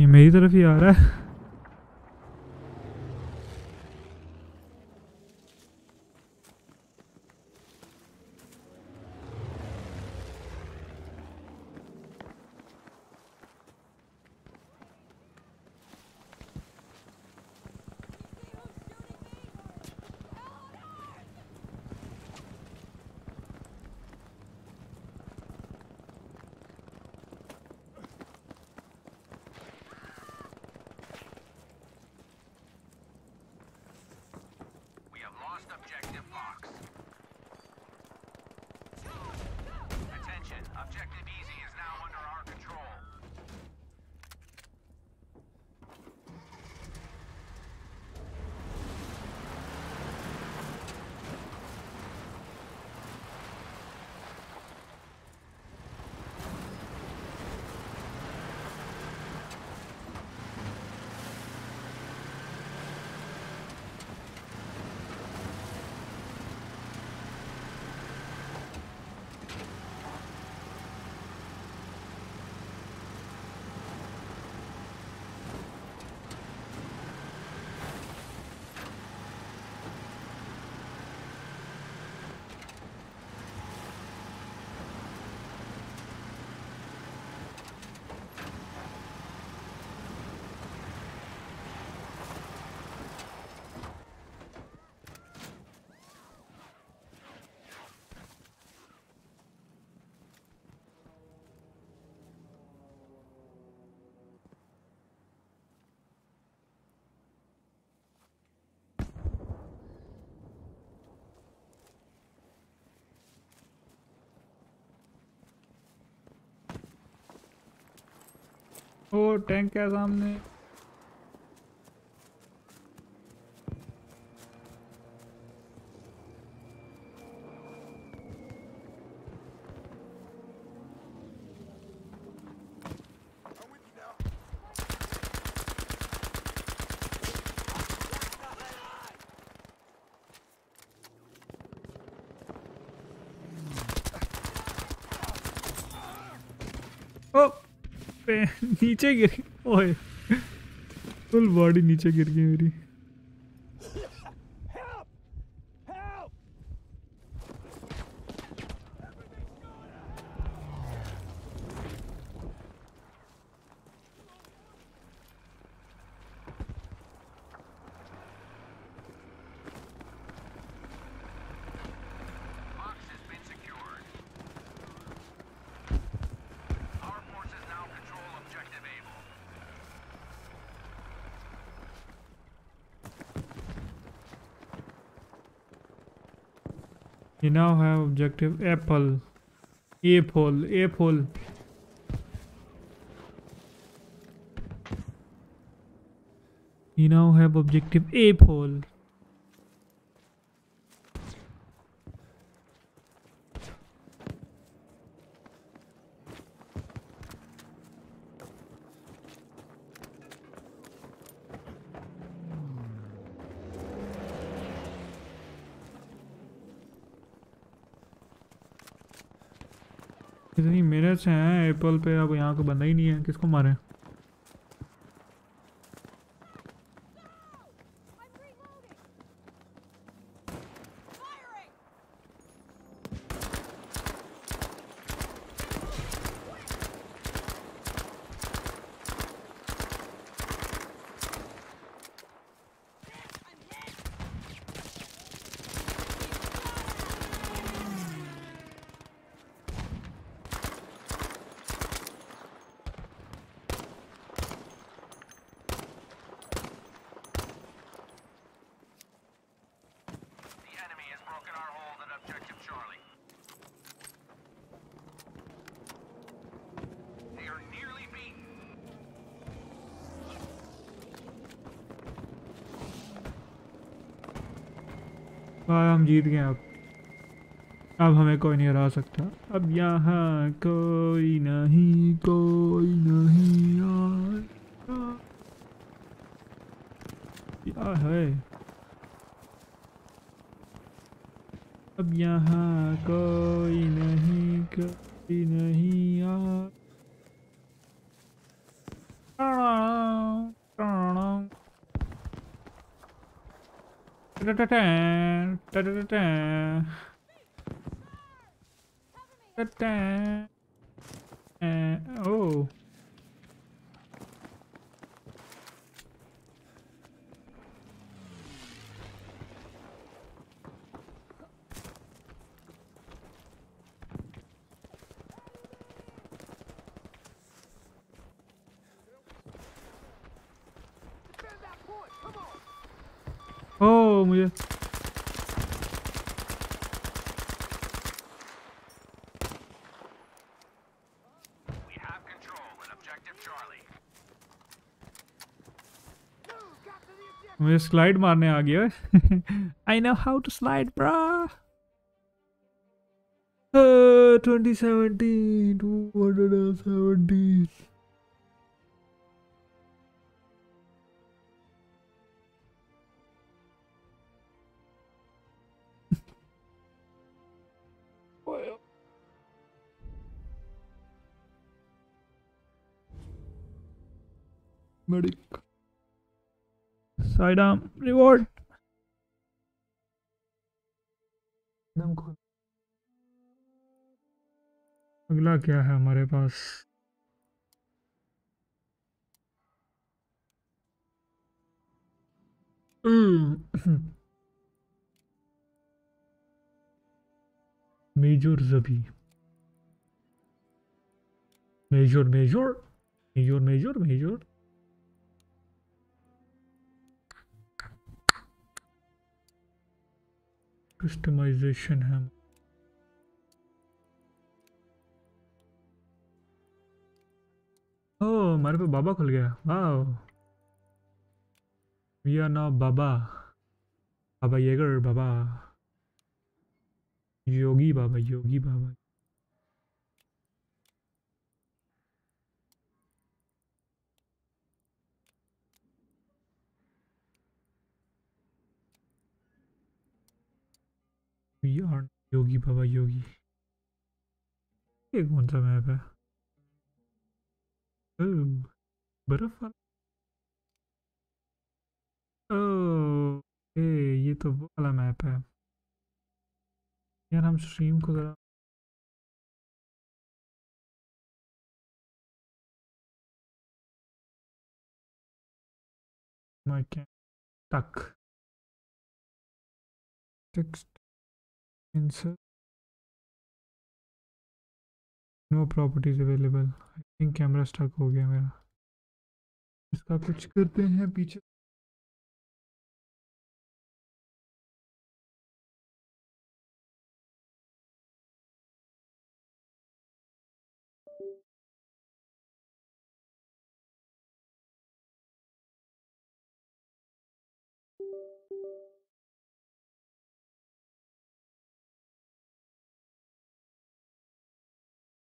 ये मेरी तरफ़ ही आ रहा है। ओ टैंक है सामने पे नीचे गिर। ओए फुल बॉडी नीचे गिर गई मेरी You now have objective apple. Apple, apple. We now have objective apple. Minutes हैं एप्पल पे? अब यहाँ को बंदा ही नहीं है किसको मारे? हाँ हम जीत गए अब। अब हमें कोई नहीं हरा सकता। अब यहाँ कोई नहीं कोई नहीं। क्या है? अब यहाँ कोई नहीं कोई नहीं आ Da da da, da da da, da da. Oh. वो मुझे मुझे स्लाइड मारने आ गया I know how to slide bro 2017 217 medic. Sidearm reward. अगला क्या है हमारे पास? मेजर जबी major major major major major customization है। ओ हमारे पे बाबा खुल गया। वाह we are now Baba Baba Jaeger बाबा योगी बाबा योगी बाबा योगी बाबा योगी ये कौन सा मैप है? बर्फ़ ओह, ए, ये तो वो वाला मैप है। यार, हम स्ट्रीम को जरा I can tuck no properties available I think camera stuck हो गया मेरा। इसका कुछ करते हैं, पीछे।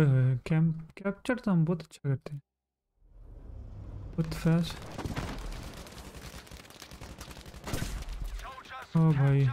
ओए होए कैम कैप्चर तो हम बहुत अच्छा करते हैं बहुत फास्ट Oh, भाई।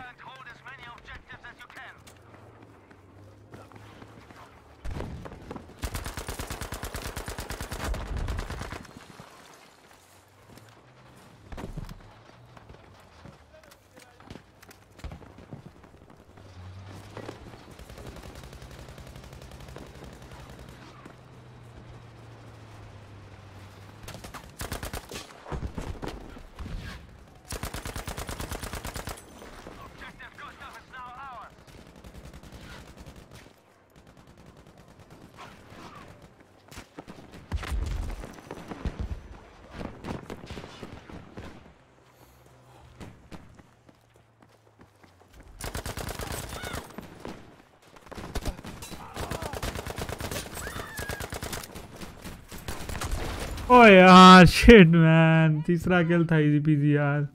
यार शिट मैन तीसरा किल था इजी पीजी यार.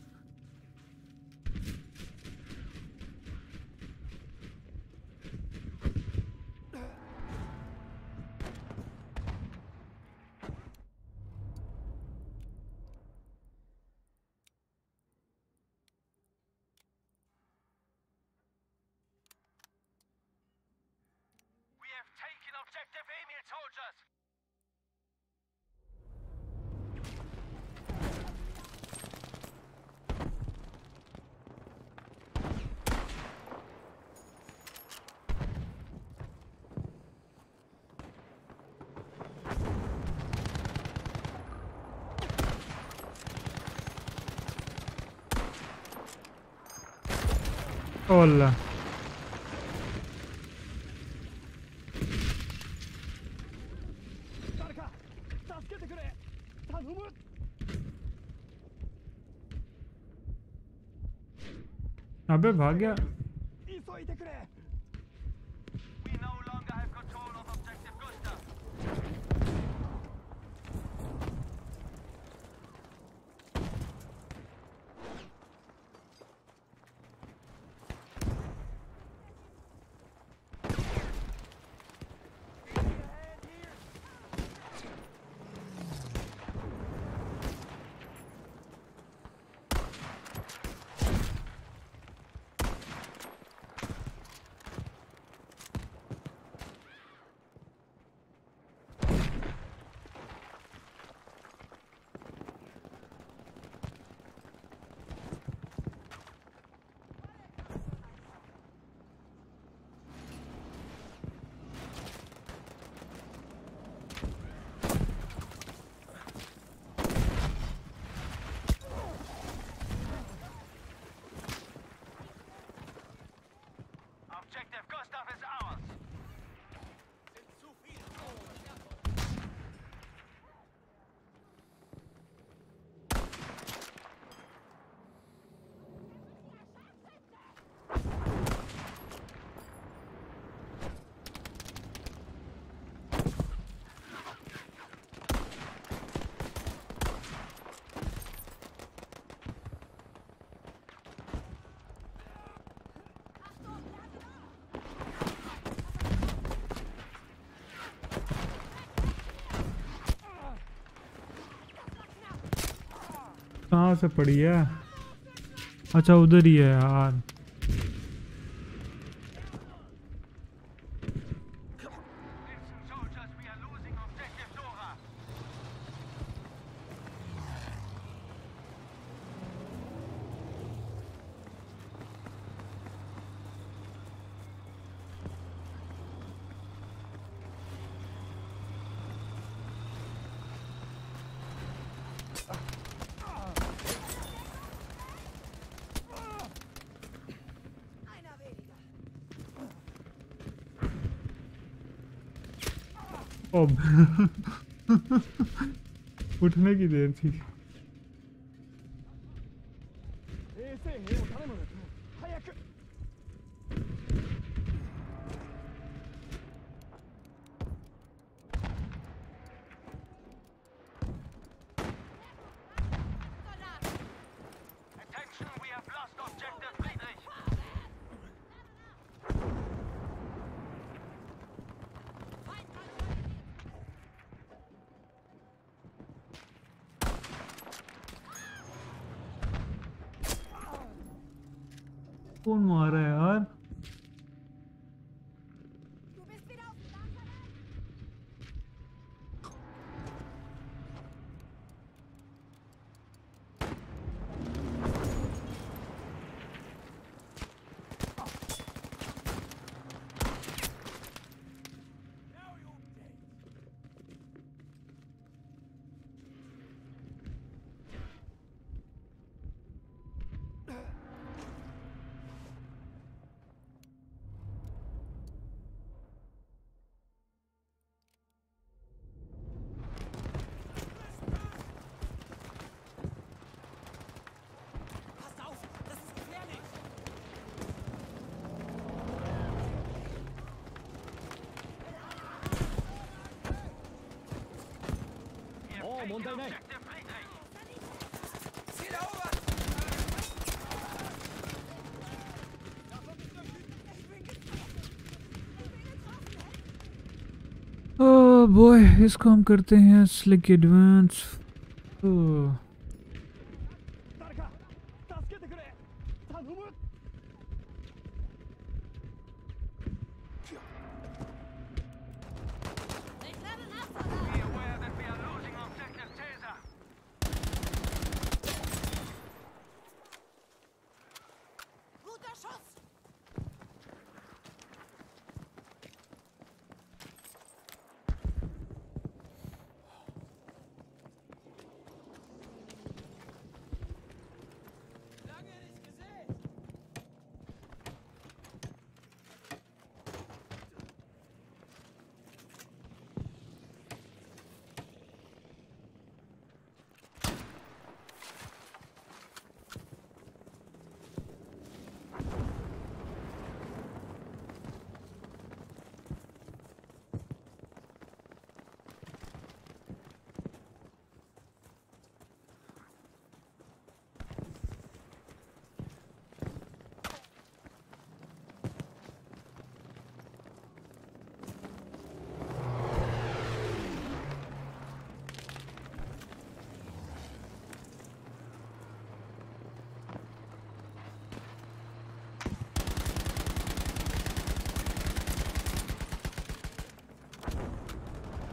troll. Vabbè, vaga. कहाँ से पड़ी है? अच्छा उधर ही है यार। अब <laughs> उठने की देर थी। 問題ない。बॉय इसको हम करते हैं स्लिक एडवांस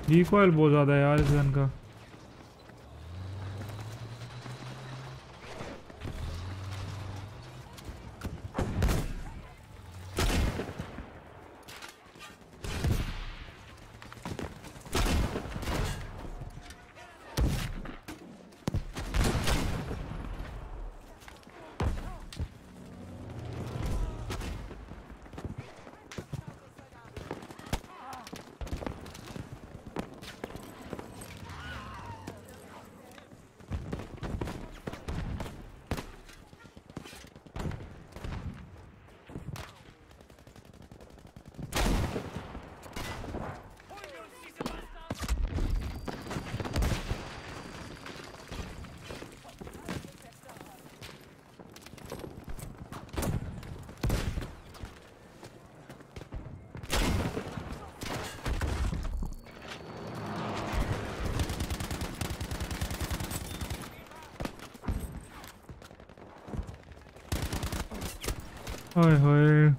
रिकॉइल बहुत ज़्यादा है यार इस गन का। ओए होए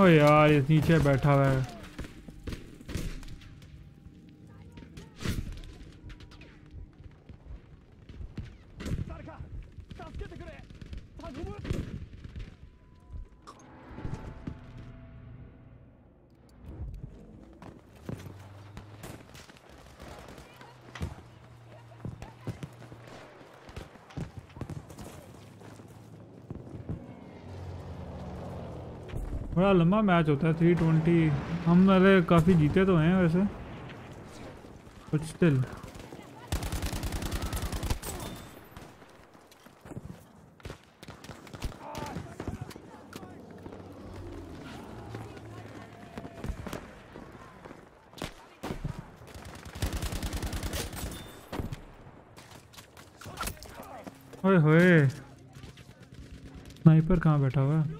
ओ यार ये नीचे बैठा हुआ है। बड़ा लंबा मैच होता है थ्री ट्वेंटी हम अरे काफ़ी जीते तो हैं वैसे बट स्टिल ओए होए कहाँ बैठा हुआ है?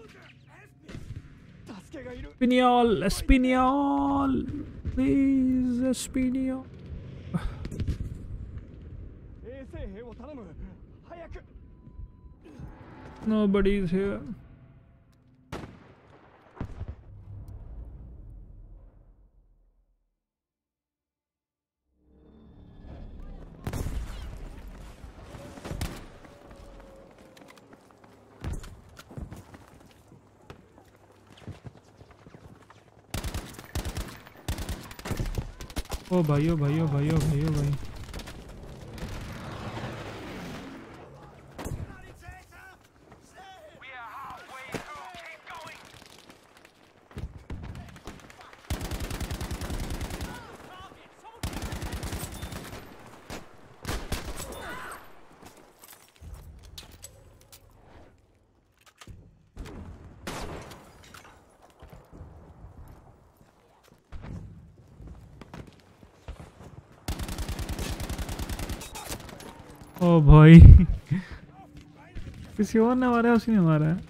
Espinol, Espinol, please, Espinol. <sighs> Nobody's here. ओ भाई ओ भाई भाई भाई। <laughs> किसी और ने मारा उसी ने मारा है।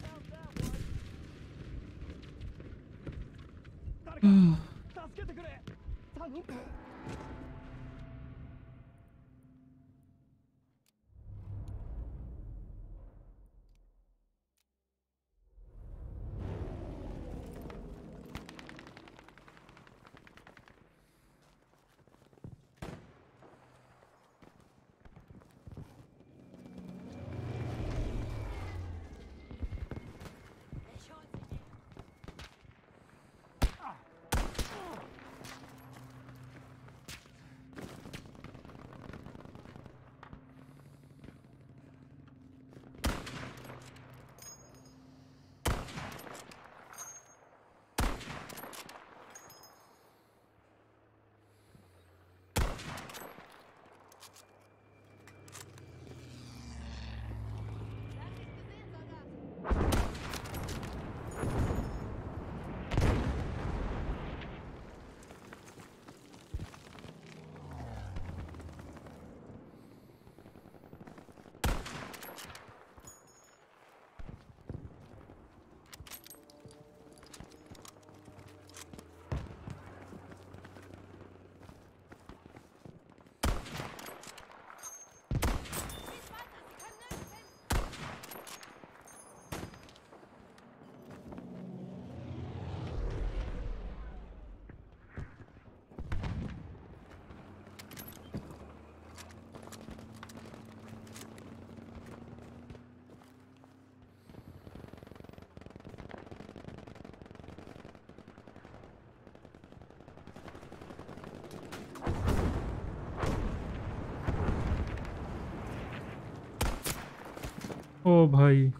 ओ भाई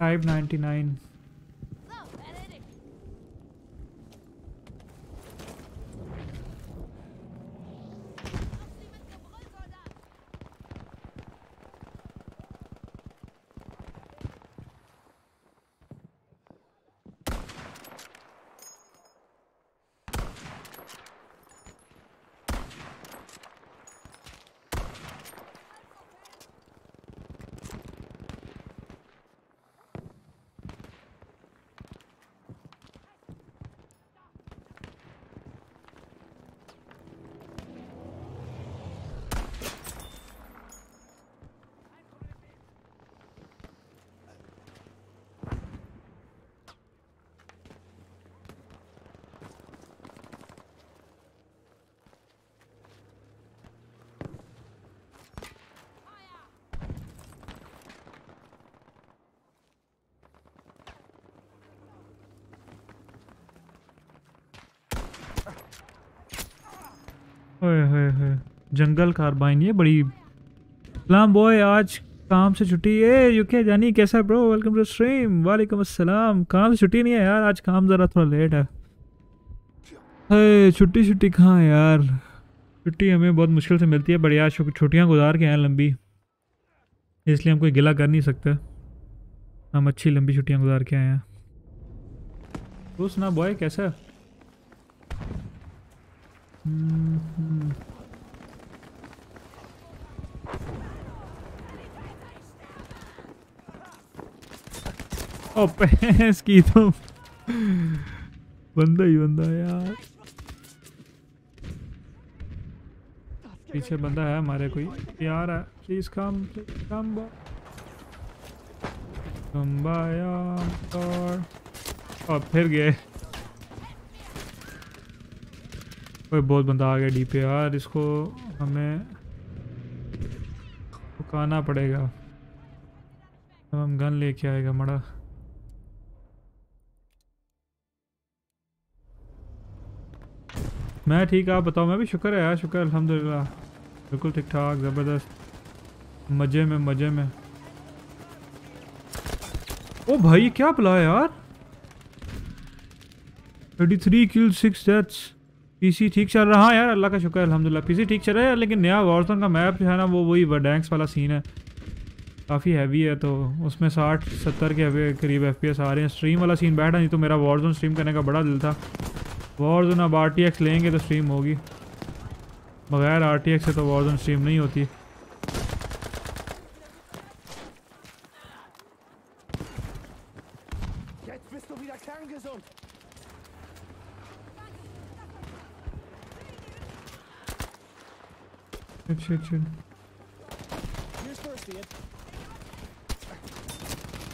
टाइप 99 So, जंगल कार्बाइन, ये बड़ी सलाम बॉय आज काम से छुट्टी है। यूके जानी कैसा ब्रो वेलकम टू स्ट्रीम वालेकुम अस्सलाम। काम से छुट्टी नहीं है यार, आज काम ज़रा थोड़ा लेट है। छुट्टी छुट्टी कहाँ यार? छुट्टी हमें बहुत मुश्किल से मिलती है बड़ी आज छुट्टियाँ गुजार के हैं लंबी। इसलिए हम कोई गिला कर नहीं सकते। हम अच्छी लंबी छुट्टियाँ गुजार के आए हैं। तो सुना बॉय कैसा भैंस की तो बंदा ही बंदा यार। पीछे बंदा है हमारे कोई। यार है प्लीज़ कम कम कम और और फिर गए। कोई बहुत बंदा आ गया डी पे यार, इसको हमें रुकाना पड़ेगा। हम गन लेके आएगा, मड़ा। मैं ठीक, आप बताओ, मैं भी शुक्र है यार, शुक्र, अल्हम्दुलिल्लाह। बिल्कुल ठीक ठाक, ज़बरदस्त। मज़े में मज़े में। ओ भाई क्या बुला यार? 33 किल सिक्स डेथ्स पीसी ठीक चल रहा है यार, अल्लाह का शुक्र, अल्हम्दुलिल्लाह। पीसी ठीक चल रहा है लेकिन नया वॉरजोन का मैप जो है ना, वो वही वर्डैंक्स वाला सीन है। काफ़ी हैवी है तो उसमें साठ, सत्तर के करीब एफपीएस आ रहे हैं। स्ट्रीम वाला सीन बैठा, नहीं तो मेरा वॉरजोन स्ट्रीम करने का बड़ा दिल था। वॉरजोन अब आर लेंगे तो स्ट्रीम होगी बगैर आरटीएक्स से तो वॉरजोन स्ट्रीम नहीं होती.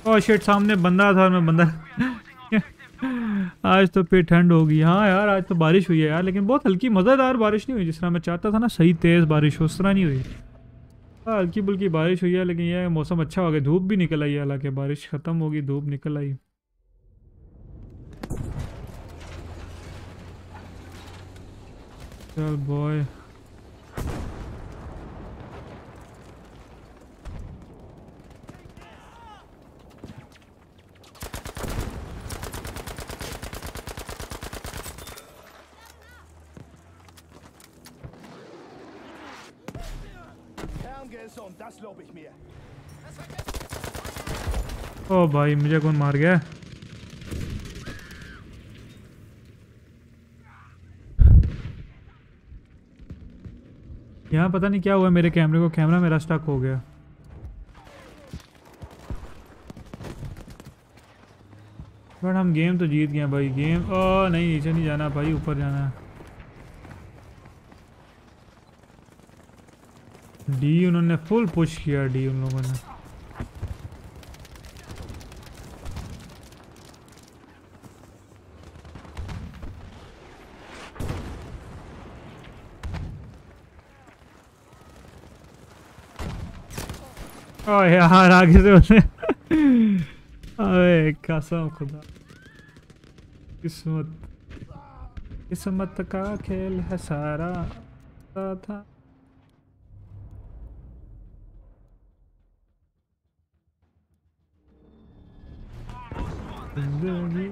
ओ शिट सामने बंदा था, मैं बंदा आज तो फिर ठंड होगी हाँ यार, आज तो बारिश हुई है यार, लेकिन बहुत हल्की, मज़ेदार बारिश नहीं हुई जिस तरह मैं चाहता था ना, सही तेज़ बारिश उस तरह नहीं हुई। हाँ हल्की बुल्की बारिश हुई है, लेकिन यह मौसम अच्छा हो गया। धूप भी निकल आई है, हालाँकि बारिश ख़त्म होगी, धूप निकल आई। चल बॉय ओ भाई, मुझे कौन मार गया? यहाँ पता नहीं क्या हुआ, मेरे कैमरे को कैमरा मेरा स्टक हो गया। बट हम गेम तो जीत गए भाई गेम ओ, नहीं, नीचे नहीं जाना भाई, ऊपर जाना है। डी उन्होंने फुल पुश किया डी उन लोगों ने। ओ यार आगे से बने अबे कसम खुदा किस्मत किस्मत का खेल है सारा था ज़िंदगी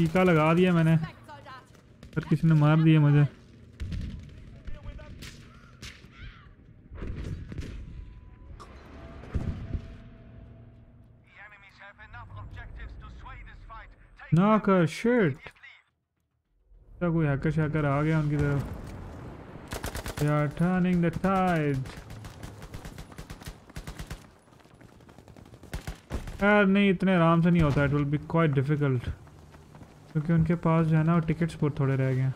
टीका लगा दिया मैंने। पर किसी ने मार दिया मुझे। ना कर शिट क्या कोई हैकर शैकर आ गया उनकी तरफ़? They are turning the tide यार नहीं, इतने आराम से नहीं होता it will be quite difficult क्योंकि उनके पास जो है ना टिकट्स बहुत थोड़े रह गए हैं।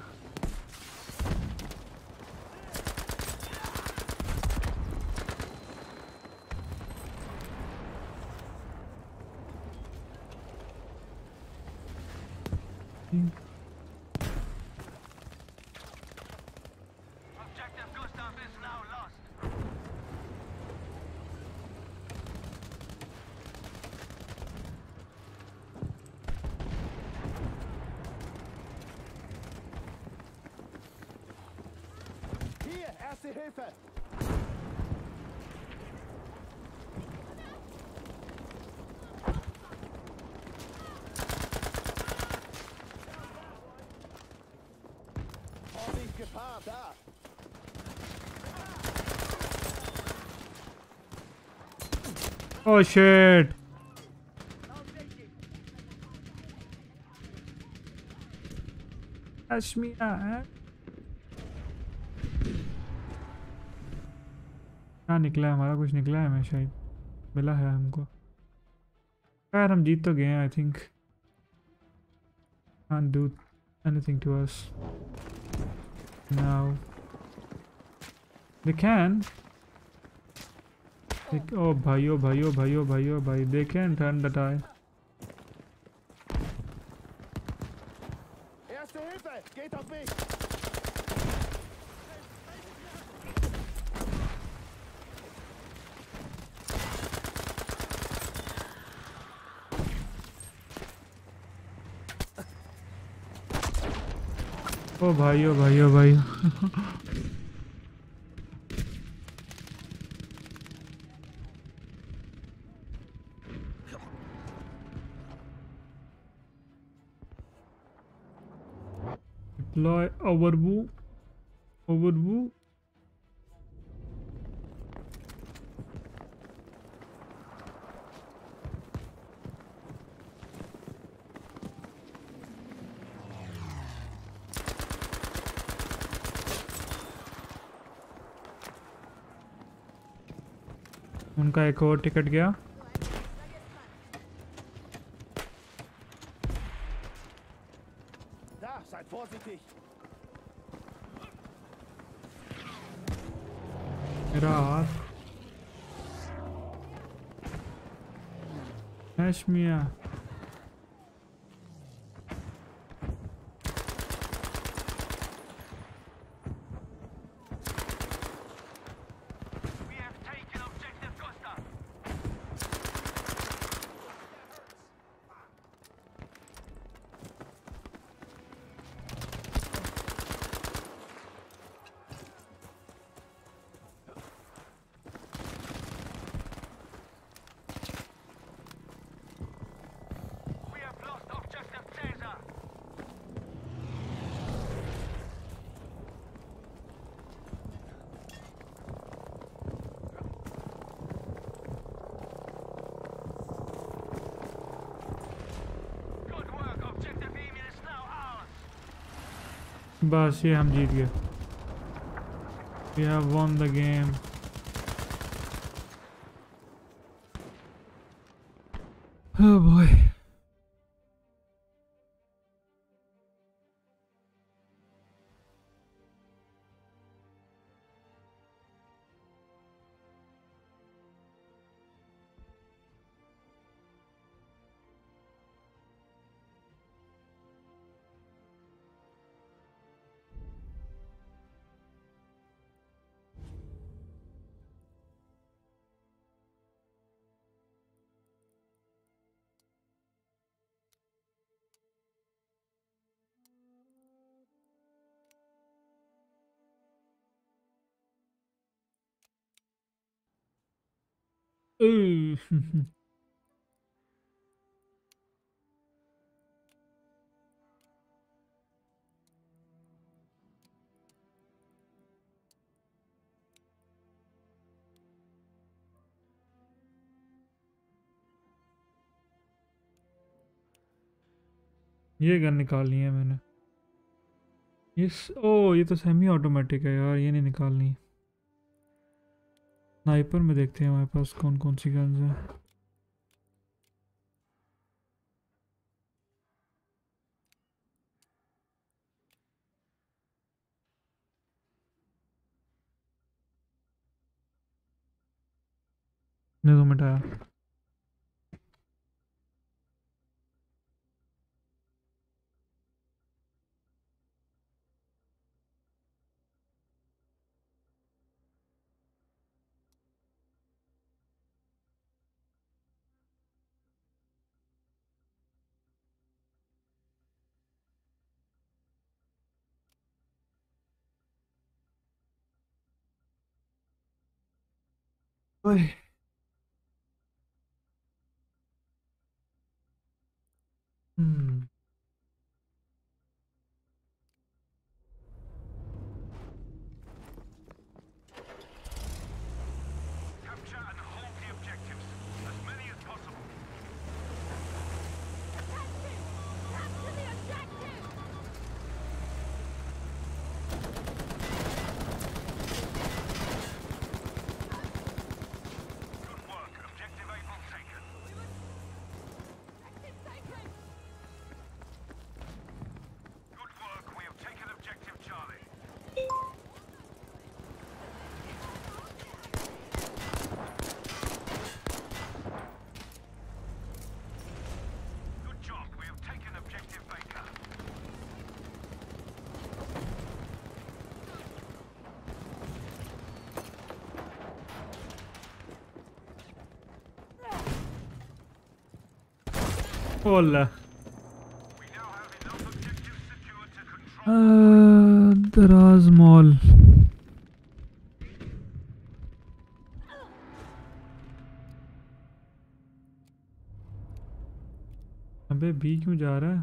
ओह शिट अश्मिया क्या निकला है, हमारा कुछ निकला है हमें शायद। मिला है हमको। खैर, हम जीत तो गए हैं I think can't do anything to us now they can ठीक, ओ भाइयो भाइयो भाइयो भाइयो भाई देखे ठंड डटा है ओ भाइयो भाइयो भाइयो overview overview उनका एक और टिकट गया मेरा हाथ Kashmir. बस ये हम जीत गए We have won the game. Oh boy. Ooh. <laughs> ये गन निकालनी है मैंने ये स- ओ ये तो सेमी ऑटोमेटिक है यार, ये नहीं निकालनी स्नाइपर में देखते हैं हमारे पास कौन कौन सी गन्स हैं। ने तो मिनट आया ओए to control. दराज मॉल अबे बी क्यों जा रहा है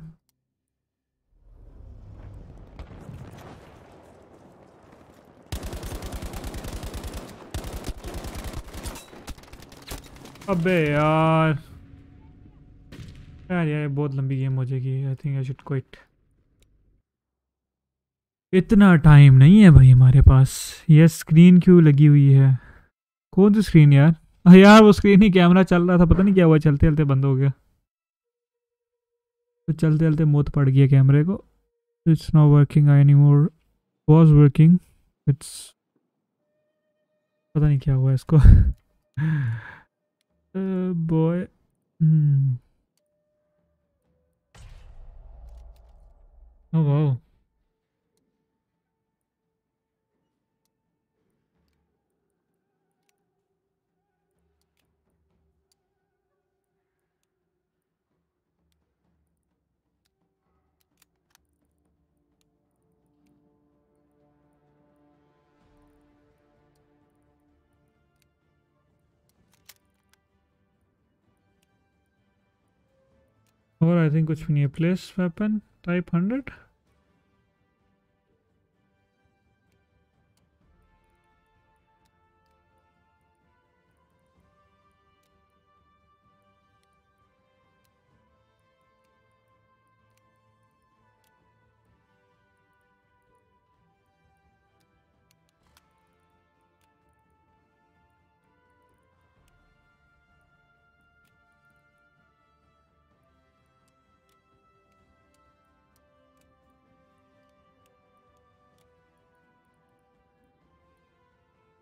अबे यार यार यार, बहुत लंबी गेम हो जाएगी। I think I should quit इतना टाइम नहीं है भाई हमारे पास। ये स्क्रीन क्यों लगी हुई है? कौन सी स्क्रीन यार? <laughs> यार, वो स्क्रीन ही कैमरा चल रहा था, पता नहीं क्या हुआ, चलते चलते बंद हो गया। तो चलते चलते मौत पड़ गया कैमरे को। It's not working I any more was working it's पता नहीं क्या हुआ इसको। <laughs> Boy Oh, wow. Or I think kuch a place weapon type 100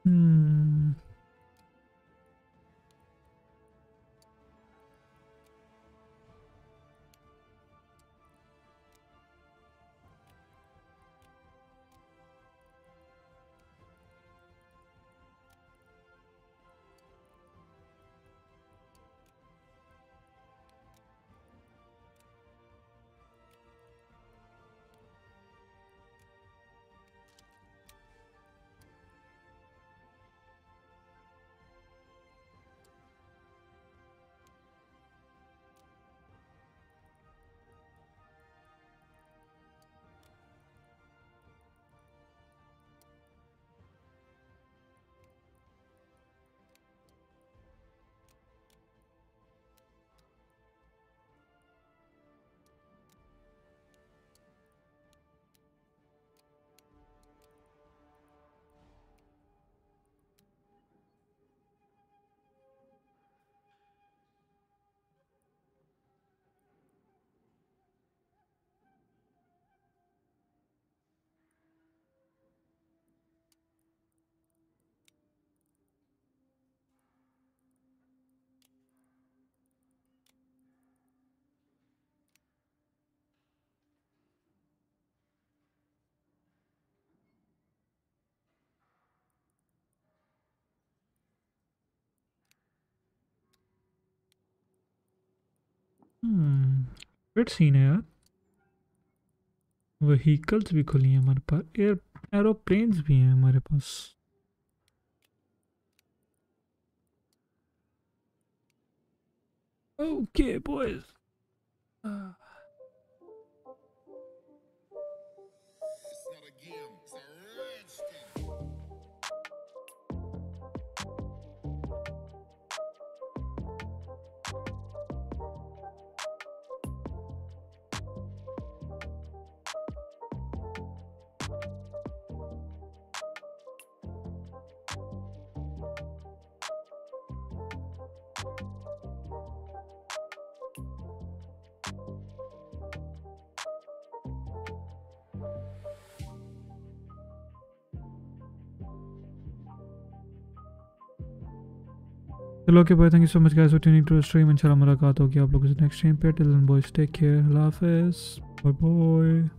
Hmm. Hmm fit scene है यार। वहीकल्स भी खुली हैं हमारे पास। एयर एरोप्लेन्स भी हैं हमारे पास। ओके बॉयज़ चलो okay boy thank you so much guys for tuning to stream इंशाल्लाह मुलाकात होगी आप लोगों से नेक्स्ट स्ट्रीम पे till then boys take care अल्लाह हाफिज़ बाय बाय